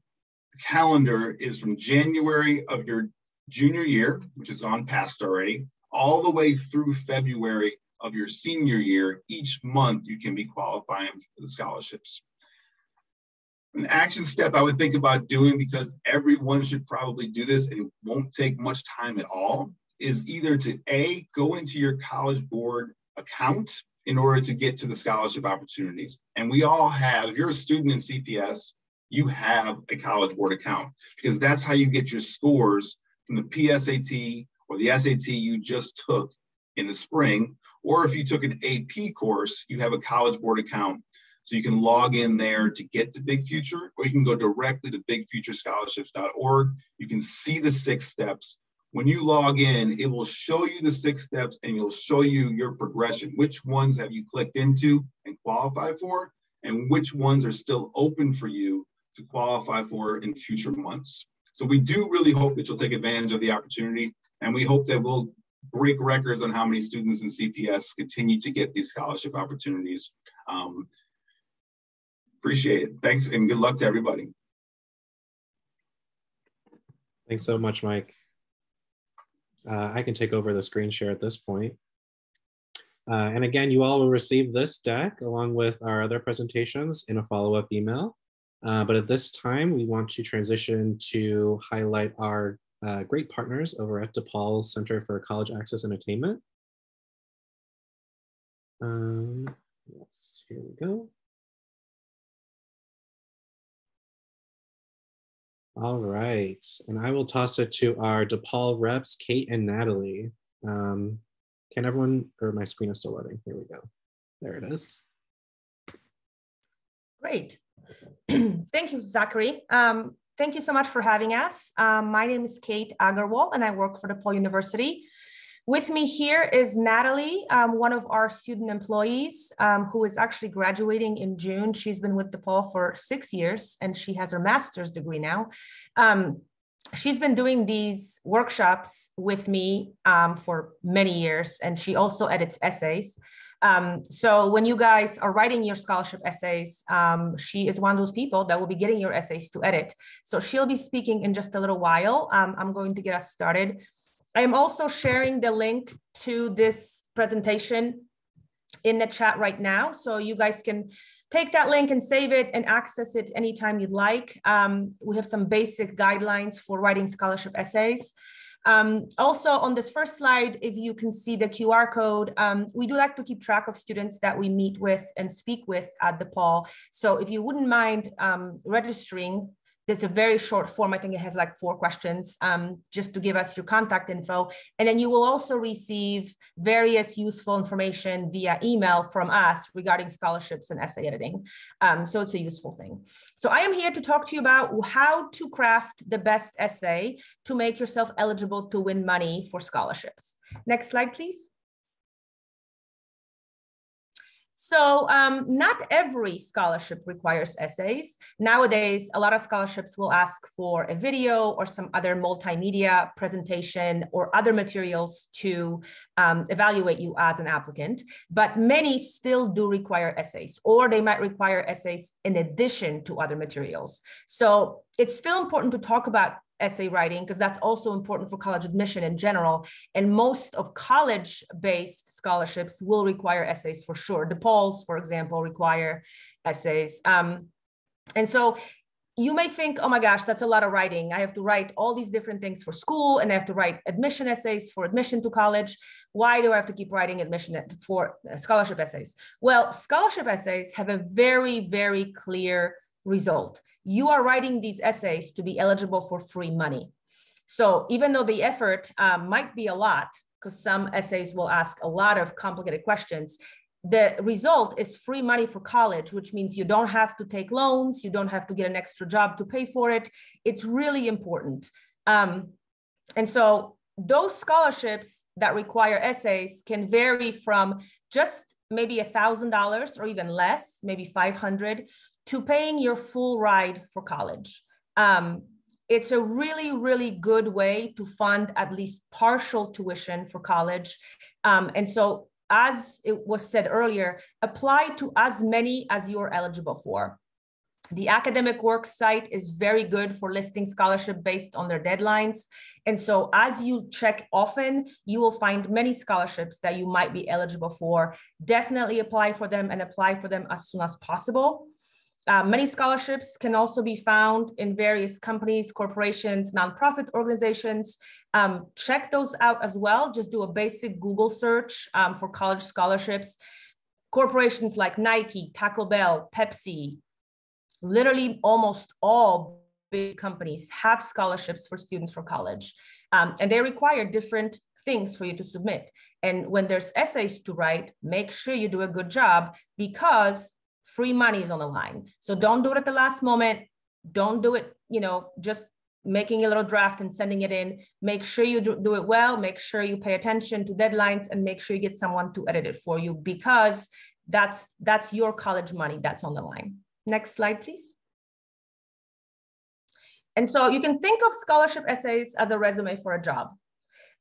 calendar is from January of your junior year, which is on past already, all the way through February of your senior year. Each month you can be qualifying for the scholarships. An action step I would think about doing because everyone should probably do this and it won't take much time at all is either to A, go into your college board account in order to get to the scholarship opportunities. And we all have, if you're a student in CPS, you have a College Board account because that's how you get your scores from the PSAT or the SAT you just took in the spring. Or if you took an AP course, you have a College Board account. So you can log in there to get to Big Future, or you can go directly to bigfuturescholarships.org. You can see the six steps when you log in, it will show you the six steps and it'll show you your progression. Which ones have you clicked into and qualified for, and which ones are still open for you to qualify for in future months. So we do really hope that you'll take advantage of the opportunity, and we hope that we'll break records on how many students in CPS continue to get these scholarship opportunities. Um, appreciate it. Thanks and good luck to everybody. Thanks so much, Mike. Uh, I can take over the screen share at this point. Uh, and again, you all will receive this deck along with our other presentations in a follow-up email. Uh, but at this time, we want to transition to highlight our uh, great partners over at DePaul Center for College Access and Attainment. Um, yes, here we go. All right, and I will toss it to our DePaul reps, Kate and Natalie. Um, can everyone, or my screen is still loading? Here we go. There it is. Great. Thank you, Zachary. Um, thank you so much for having us. Um, my name is Kate Agarwal, and I work for DePaul University. With me here is Natalie, um, one of our student employees um, who is actually graduating in June. She's been with DePaul for six years and she has her master's degree now. Um, she's been doing these workshops with me um, for many years and she also edits essays. Um, so when you guys are writing your scholarship essays, um, she is one of those people that will be getting your essays to edit. So she'll be speaking in just a little while. I'm going to get us started. I am also sharing the link to this presentation in the chat right now. So you guys can take that link and save it and access it anytime you'd like. Um, we have some basic guidelines for writing scholarship essays. Um, also on this first slide, if you can see the QR code, um, we do like to keep track of students that we meet with and speak with at DePaul. So if you wouldn't mind um, registering it's a very short form. I think it has like four questions um, just to give us your contact info. And then you will also receive various useful information via email from us regarding scholarships and essay editing. Um, so it's a useful thing. So I am here to talk to you about how to craft the best essay to make yourself eligible to win money for scholarships. Next slide, please. So um, not every scholarship requires essays. Nowadays, a lot of scholarships will ask for a video or some other multimedia presentation or other materials to um, evaluate you as an applicant, but many still do require essays, or they might require essays in addition to other materials. So it's still important to talk about essay writing because that's also important for college admission in general. And most of college-based scholarships will require essays for sure. DePaul's, for example, require essays. Um, and so you may think, oh my gosh, that's a lot of writing. I have to write all these different things for school and I have to write admission essays for admission to college. Why do I have to keep writing admission for scholarship essays? Well, scholarship essays have a very, very clear result you are writing these essays to be eligible for free money. So even though the effort um, might be a lot, because some essays will ask a lot of complicated questions, the result is free money for college, which means you don't have to take loans, you don't have to get an extra job to pay for it. It's really important. Um, and so those scholarships that require essays can vary from just maybe a thousand dollars or even less, maybe 500 to paying your full ride for college. Um, it's a really, really good way to fund at least partial tuition for college. Um, and so, as it was said earlier, apply to as many as you're eligible for. The Academic Works site is very good for listing scholarship based on their deadlines. And so as you check often, you will find many scholarships that you might be eligible for. Definitely apply for them and apply for them as soon as possible. Uh, many scholarships can also be found in various companies, corporations, nonprofit organizations. Um, check those out as well. Just do a basic Google search um, for college scholarships. Corporations like Nike, Taco Bell, Pepsi, literally almost all big companies have scholarships for students for college. Um, and they require different things for you to submit. And when there's essays to write, make sure you do a good job because free money is on the line. So don't do it at the last moment. Don't do it, you know, just making a little draft and sending it in. Make sure you do, it well. Make sure you pay attention to deadlines and make sure you get someone to edit it for you because that's that's your college money that's on the line. Next slide, please. And so you can think of scholarship essays as a resume for a job.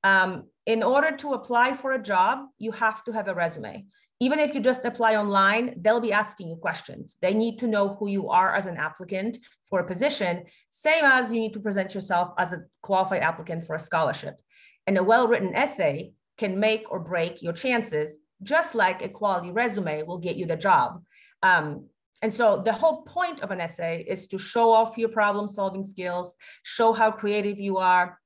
Um, in order to apply for a job, you have to have a resume even if you just apply online, they'll be asking you questions. They need to know who you are as an applicant for a position, same as you need to present yourself as a qualified applicant for a scholarship. And a well-written essay can make or break your chances, just like a quality resume will get you the job. Um, and so the whole point of an essay is to show off your problem solving skills, show how creative you are,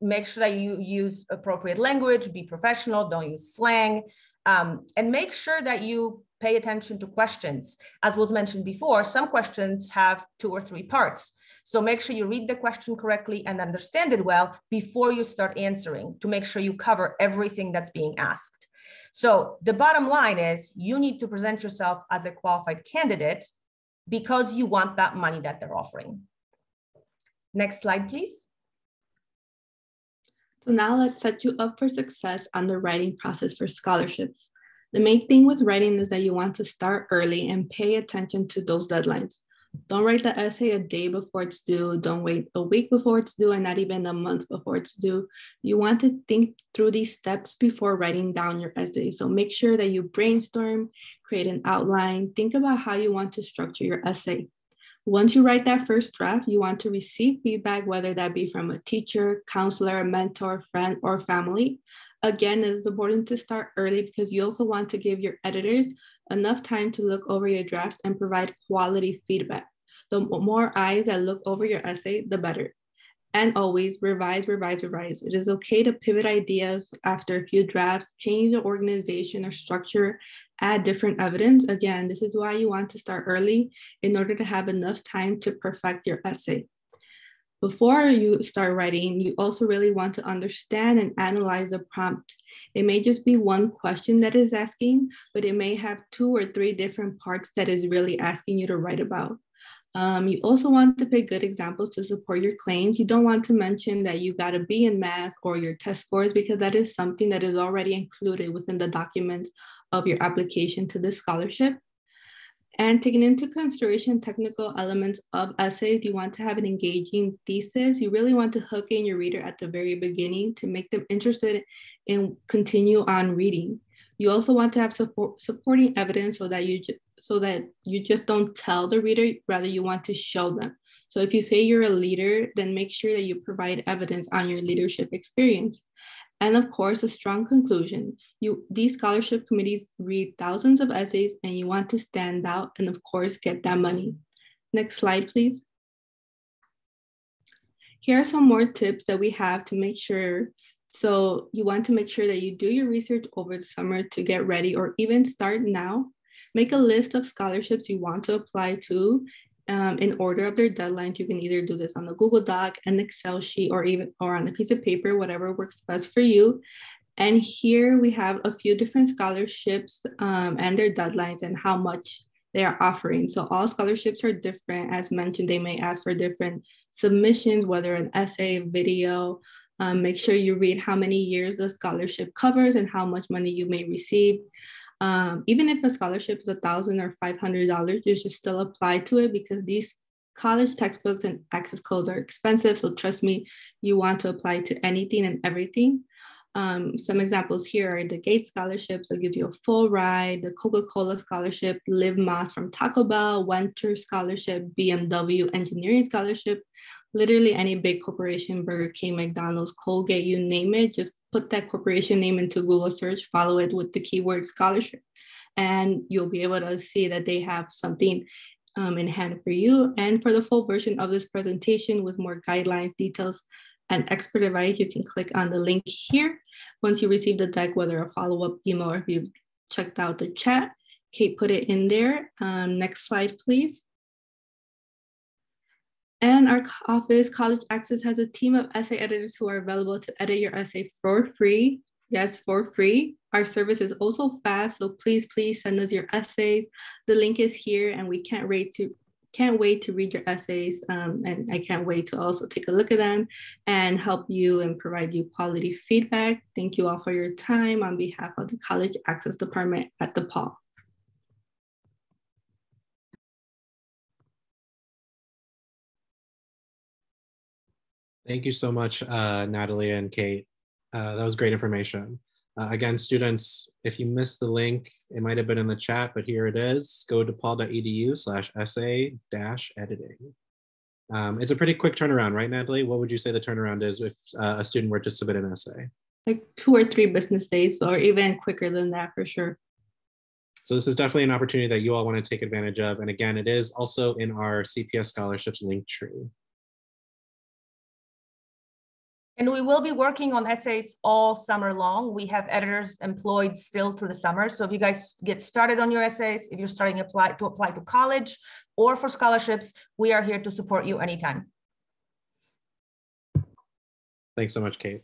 make sure that you use appropriate language, be professional, don't use slang, Um, and make sure that you pay attention to questions. As was mentioned before, some questions have two or three parts. So make sure you read the question correctly and understand it well before you start answering to make sure you cover everything that's being asked. So the bottom line is you need to present yourself as a qualified candidate because you want that money that they're offering. Next slide, please. So now let's set you up for success on the writing process for scholarships. The main thing with writing is that you want to start early and pay attention to those deadlines. Don't write the essay a day before it's due. Don't wait a week before it's due and not even a month before it's due. You want to think through these steps before writing down your essay. So make sure that you brainstorm, create an outline, think about how you want to structure your essay. Once you write that first draft, you want to receive feedback, whether that be from a teacher, counselor, mentor, friend, or family. Again, it is important to start early because you also want to give your editors enough time to look over your draft and provide quality feedback. The more eyes that look over your essay, the better. And always revise, revise, revise. It is okay to pivot ideas after a few drafts, change the organization or structure, add different evidence. Again, this is why you want to start early in order to have enough time to perfect your essay. Before you start writing, you also really want to understand and analyze the prompt. It may just be one question that is asking, but it may have two or three different parts that is really asking you to write about. Um, you also want to pick good examples to support your claims. You don't want to mention that you got a B in math or your test scores because that is something that is already included within the document of your application to this scholarship. And taking into consideration technical elements of essays, you want to have an engaging thesis. You really want to hook in your reader at the very beginning to make them interested and continue on reading. You also want to have support, supporting evidence so that you so that you just don't tell the reader, rather you want to show them. So if you say you're a leader, then make sure that you provide evidence on your leadership experience. And of course, a strong conclusion. You, these scholarship committees read thousands of essays and you want to stand out and of course get that money. Next slide, please. Here are some more tips that we have to make sure. So you want to make sure that you do your research over the summer to get ready or even start now. Make a list of scholarships you want to apply to um, in order of their deadlines. You can either do this on the Google Doc, an Excel sheet, or even or on a piece of paper, whatever works best for you. And here we have a few different scholarships um, and their deadlines and how much they are offering. So all scholarships are different. As mentioned, they may ask for different submissions, whether an essay, video. Um, make sure you read how many years the scholarship covers and how much money you may receive. Um, even if a scholarship is a thousand or five hundred dollars, you should still apply to it because these college textbooks and access codes are expensive. So trust me, you want to apply to anything and everything. Um, some examples here are the Gates Scholarship, so it gives you a full ride, the Coca-Cola Scholarship, Live Más from Taco Bell, Venture Scholarship, BMW Engineering Scholarship, literally any big corporation, Burger King, McDonald's, Colgate, you name it, just put that corporation name into Google search, follow it with the keyword scholarship, and you'll be able to see that they have something um, in hand for you. And for the full version of this presentation with more guidelines, details, and expert advice, you can click on the link here. Once you receive the deck, whether a follow-up email or if you've checked out the chat, Kate put it in there. Um, next slide, please. And our office, College Access, has a team of essay editors who are available to edit your essay for free. Yes, for free. Our service is also fast, so please, please send us your essays. The link is here, and we can't wait to can't wait to read your essays, um, and I can't wait to also take a look at them and help you and provide you quality feedback. Thank you all for your time on behalf of the College Access Department at the DePaul. Thank you so much, uh, Natalie and Kate. Uh, that was great information. Uh, again, students, if you missed the link, it might have been in the chat, but here it is. Go to paul.edu slash essay dash editing. Um, it's a pretty quick turnaround, right, Natalie? What would you say the turnaround is if uh, a student were to submit an essay? Like two or three business days, or even quicker than that for sure. So this is definitely an opportunity that you all want to take advantage of. And again, it is also in our CPS scholarships link tree. And we will be working on essays all summer long. We have editors employed still through the summer. So if you guys get started on your essays, if you're starting to apply to apply to college or for scholarships, we are here to support you anytime. Thanks so much, Kate.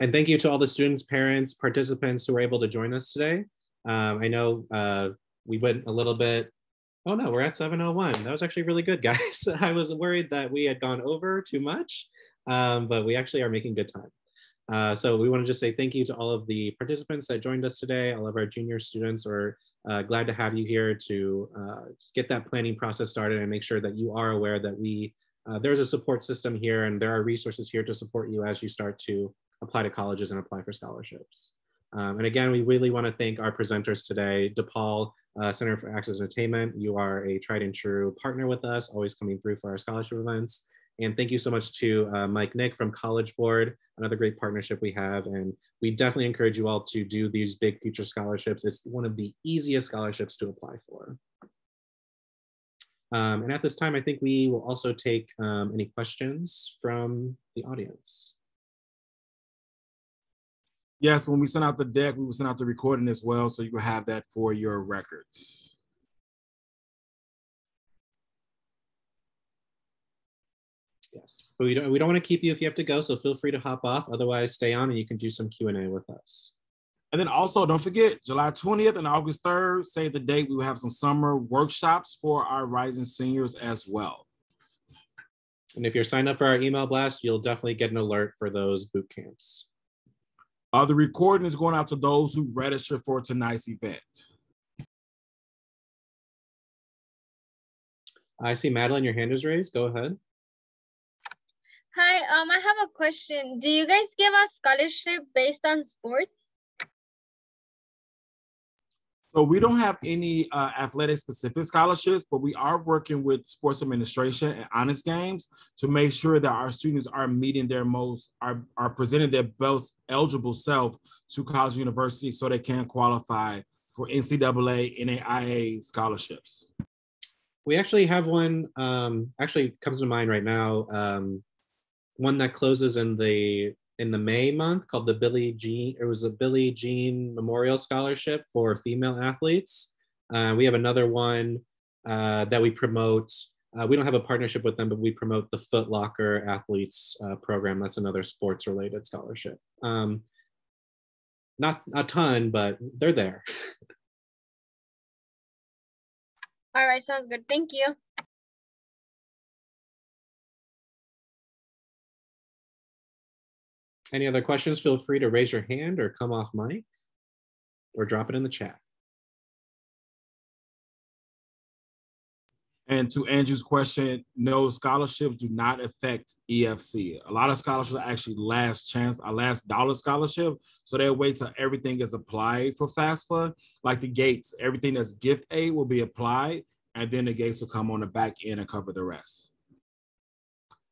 And thank you to all the students, parents, participants who were able to join us today. Um, I know uh, we went a little bit, oh no, we're at 701. That was actually really good, guys. I was worried that we had gone over too much, um, but we actually are making good time. Uh, so we want to just say thank you to all of the participants that joined us today, all of our junior students. We're uh, glad to have you here to uh, get that planning process started and make sure that you are aware that we uh, there's a support system here and there are resources here to support you as you start to apply to colleges and apply for scholarships. Um, and again, we really want to thank our presenters today, DePaul uh, Center for Access and Attainment. You are a tried and true partner with us, always coming through for our scholarship events. And thank you so much to uh, Mike Nick from College Board, another great partnership we have. And we definitely encourage you all to do these big future scholarships. It's one of the easiest scholarships to apply for. Um, and at this time, I think we will also take um, any questions from the audience. Yes, when we send out the deck, we will send out the recording as well, so you will have that for your records. Yes, but we don't we don't want to keep you if you have to go, so feel free to hop off. Otherwise, stay on and you can do some Q and A with us. And then also, don't forget July 20th and August 3rd, say the date, we will have some summer workshops for our rising seniors as well. And if you're signed up for our email blast, you'll definitely get an alert for those boot camps. Uh, the recording is going out to those who register for tonight's event. I see Madeline, your hand is raised. Go ahead. Hi, um, I have a question. Do you guys give a scholarship based on sports? So we don't have any uh, athletic specific scholarships, but we are working with sports administration and honest games to make sure that our students are meeting their most, are, are presenting their best eligible self to college university so they can qualify for NCAA, NAIA scholarships. We actually have one, um, actually comes to mind right now, um, one that closes in the in the May month called the Billie Jean. It was a Billie Jean Memorial Scholarship for female athletes. Uh, we have another one uh, that we promote. Uh, we don't have a partnership with them, but we promote the Foot Locker Athletes uh, Program. That's another sports related scholarship. Um, not a ton, but they're there. All right, sounds good. Thank you. Any other questions? Feel free to raise your hand or come off mic or drop it in the chat. And to Andrew's question, no scholarships do not affect EFC. A lot of scholarships are actually last chance, a last dollar scholarship. So they wait till everything is applied for FAFSA. Like the gates, everything that's gift aid will be applied, and then the gates will come on the back end and cover the rest.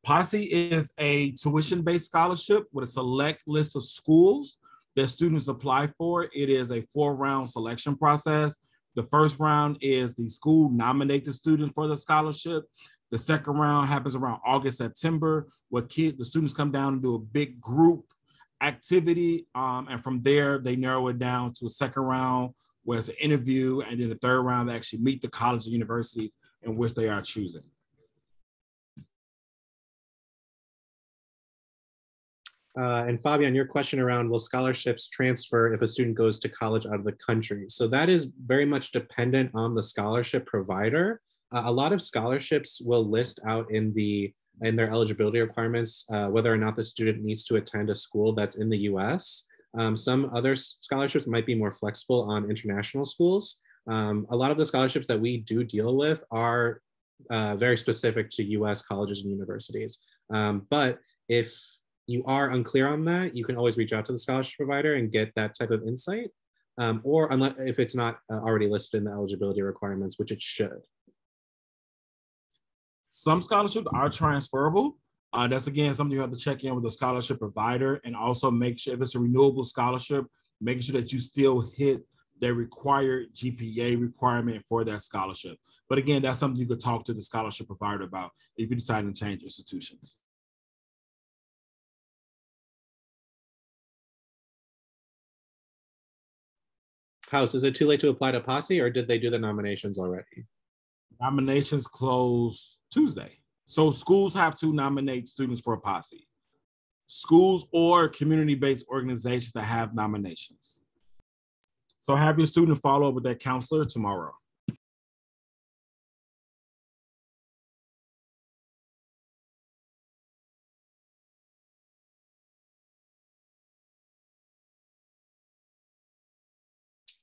Posse is a tuition-based scholarship with a select list of schools that students apply for. It is a four-round selection process. The first round is the school nominate the student for the scholarship. The second round happens around August, September, where kids, the students come down and do a big group activity. Um, and from there, they narrow it down to a second round where it's an interview. And then the third round, they actually meet the college and universities in which they are choosing. Uh, and Fabian, your question around will scholarships transfer if a student goes to college out of the country? So that is very much dependent on the scholarship provider. Uh, a lot of scholarships will list out in the in their eligibility requirements uh, whether or not the student needs to attend a school that's in the U.S. Um, some other scholarships might be more flexible on international schools. Um, a lot of the scholarships that we do deal with are uh, very specific to U.S. colleges and universities. Um, but if you are unclear on that, you can always reach out to the scholarship provider and get that type of insight. Um, or unless if it's not uh, already listed in the eligibility requirements, which it should. Some scholarships are transferable. Uh, that's again something you have to check in with the scholarship provider and also make sure if it's a renewable scholarship, making sure that you still hit the required GPA requirement for that scholarship. But again, that's something you could talk to the scholarship provider about if you decide to change institutions. House, is it too late to apply to Posse or did they do the nominations already? Nominations close Tuesday. So schools have to nominate students for a Posse. Schools or community-based organizations that have nominations. So have your student follow up with their counselor tomorrow.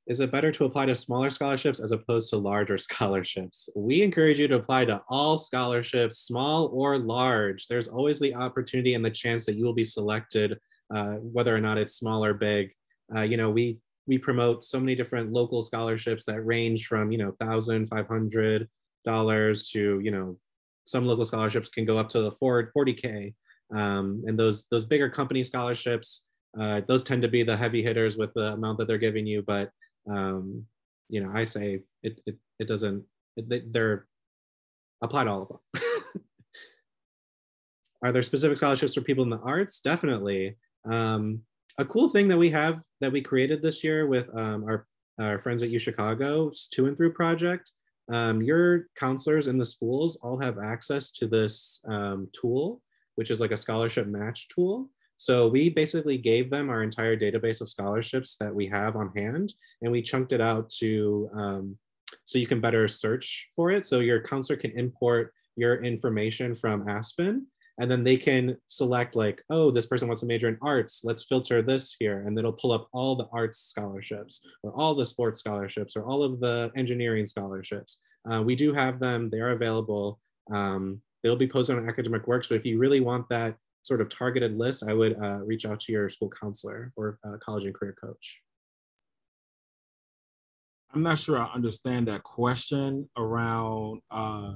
Is it better to apply to smaller scholarships as opposed to larger scholarships? We encourage you to apply to all scholarships, small or large. There's always the opportunity and the chance that you will be selected, uh, whether or not it's small or big. Uh, you know, we we promote so many different local scholarships that range from you know thousand, five hundred dollars to you know some local scholarships can go up to the 40k, um, and those those bigger company scholarships. Uh, those tend to be the heavy hitters with the amount that they're giving you, but um, you know, I say it it, it doesn't. It, they're apply to all of them. Are there specific scholarships for people in the arts? Definitely. Um, a cool thing that we have that we created this year with um, our our friends at U Chicago's To and Through project. Um, your counselors in the schools all have access to this um, tool, which is like a scholarship match tool. So we basically gave them our entire database of scholarships that we have on hand, and we chunked it out to um, so you can better search for it. So your counselor can import your information from Aspen, and then they can select like, oh, this person wants to major in arts. Let's filter this here, and it'll pull up all the arts scholarships, or all the sports scholarships, or all of the engineering scholarships. Uh, we do have them; they are available. Um, they'll be posted on Academic Works. But if you really want that sort of targeted list, I would uh, reach out to your school counselor or uh, college and career coach. I'm not sure I understand that question around uh,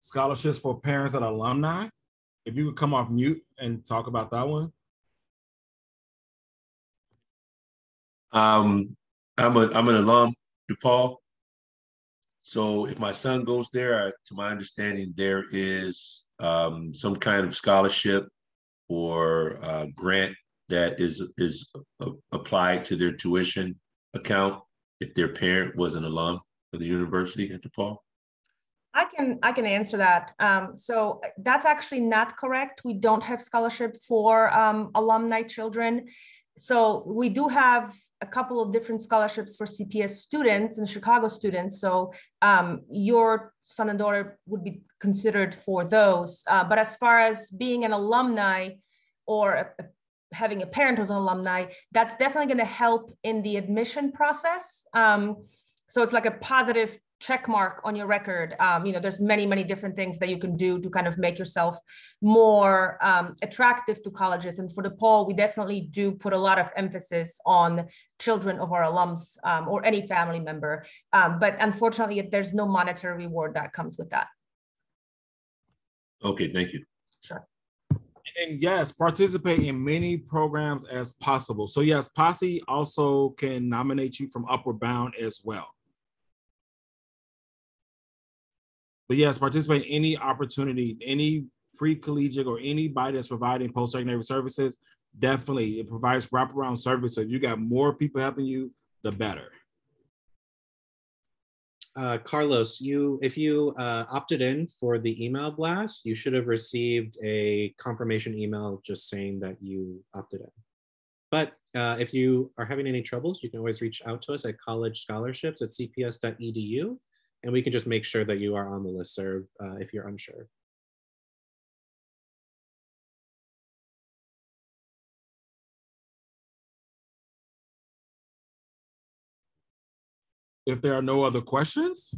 scholarships for parents and alumni. If you could come off mute and talk about that one. Um, I'm a I'm an alum, DePaul, so if my son goes there, uh, to my understanding, there is um, some kind of scholarship or uh, grant that is is uh, applied to their tuition account if their parent was an alum of the university at DePaul. I can I can answer that. Um, so that's actually not correct. We don't have scholarship for um, alumni children. So we do have a couple of different scholarships for CPS students and Chicago students. So um, your son and daughter would be considered for those. Uh, but as far as being an alumni or a, a, having a parent who's an alumni, that's definitely going to help in the admission process. Um, so it's like a positive check mark on your record. Um, you know, there's many, many different things that you can do to kind of make yourself more um, attractive to colleges. And for DePaul we definitely do put a lot of emphasis on children of our alums um, or any family member. Um, but unfortunately, there's no monetary reward that comes with that. Okay, thank you. Sure. And yes, participate in many programs as possible. So yes, Posse also can nominate you from Upward Bound as well. But yes, participate in any opportunity, any pre-collegiate or anybody that's providing post-secondary services, definitely it provides wraparound service. So you got more people helping you, the better. Uh, Carlos, you if you uh, opted in for the email blast, you should have received a confirmation email just saying that you opted in. But uh, if you are having any troubles, you can always reach out to us at college scholarships at cps.edu and we can just make sure that you are on the list serve uh, if you're unsure. If there are no other questions,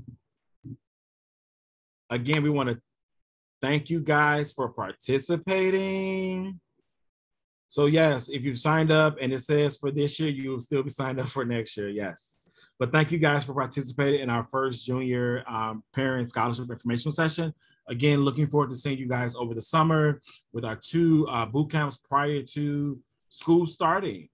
again, we want to thank you guys for participating. So yes, if you've signed up and it says for this year, you will still be signed up for next year. Yes. But thank you guys for participating in our first junior um, parent scholarship information session. Again, looking forward to seeing you guys over the summer with our two uh, boot camps prior to school starting.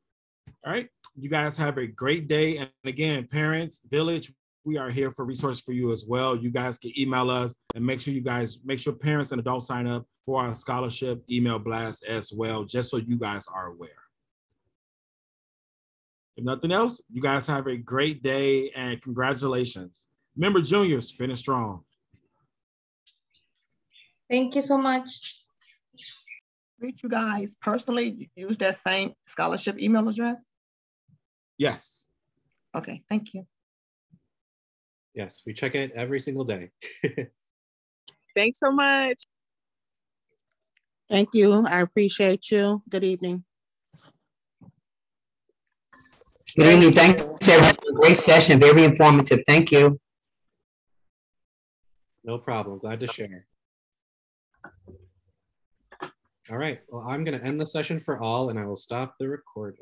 All right. You guys have a great day. And again, parents, village, we are here for resources for you as well. You guys can email us and make sure you guys make sure parents and adults sign up for our scholarship email blast as well, just so you guys are aware. If nothing else, you guys have a great day and congratulations. Remember, juniors, finish strong. Thank you so much. Did you guys personally use that same scholarship email address? Yes. Okay, thank you. Yes, we check it every single day. Thanks so much. Thank you. I appreciate you. Good evening. Good evening. Thanks, everyone. Great session. Very informative. Thank you. No problem. Glad to share. All right. Well, I'm going to end the session for all and I will stop the recording.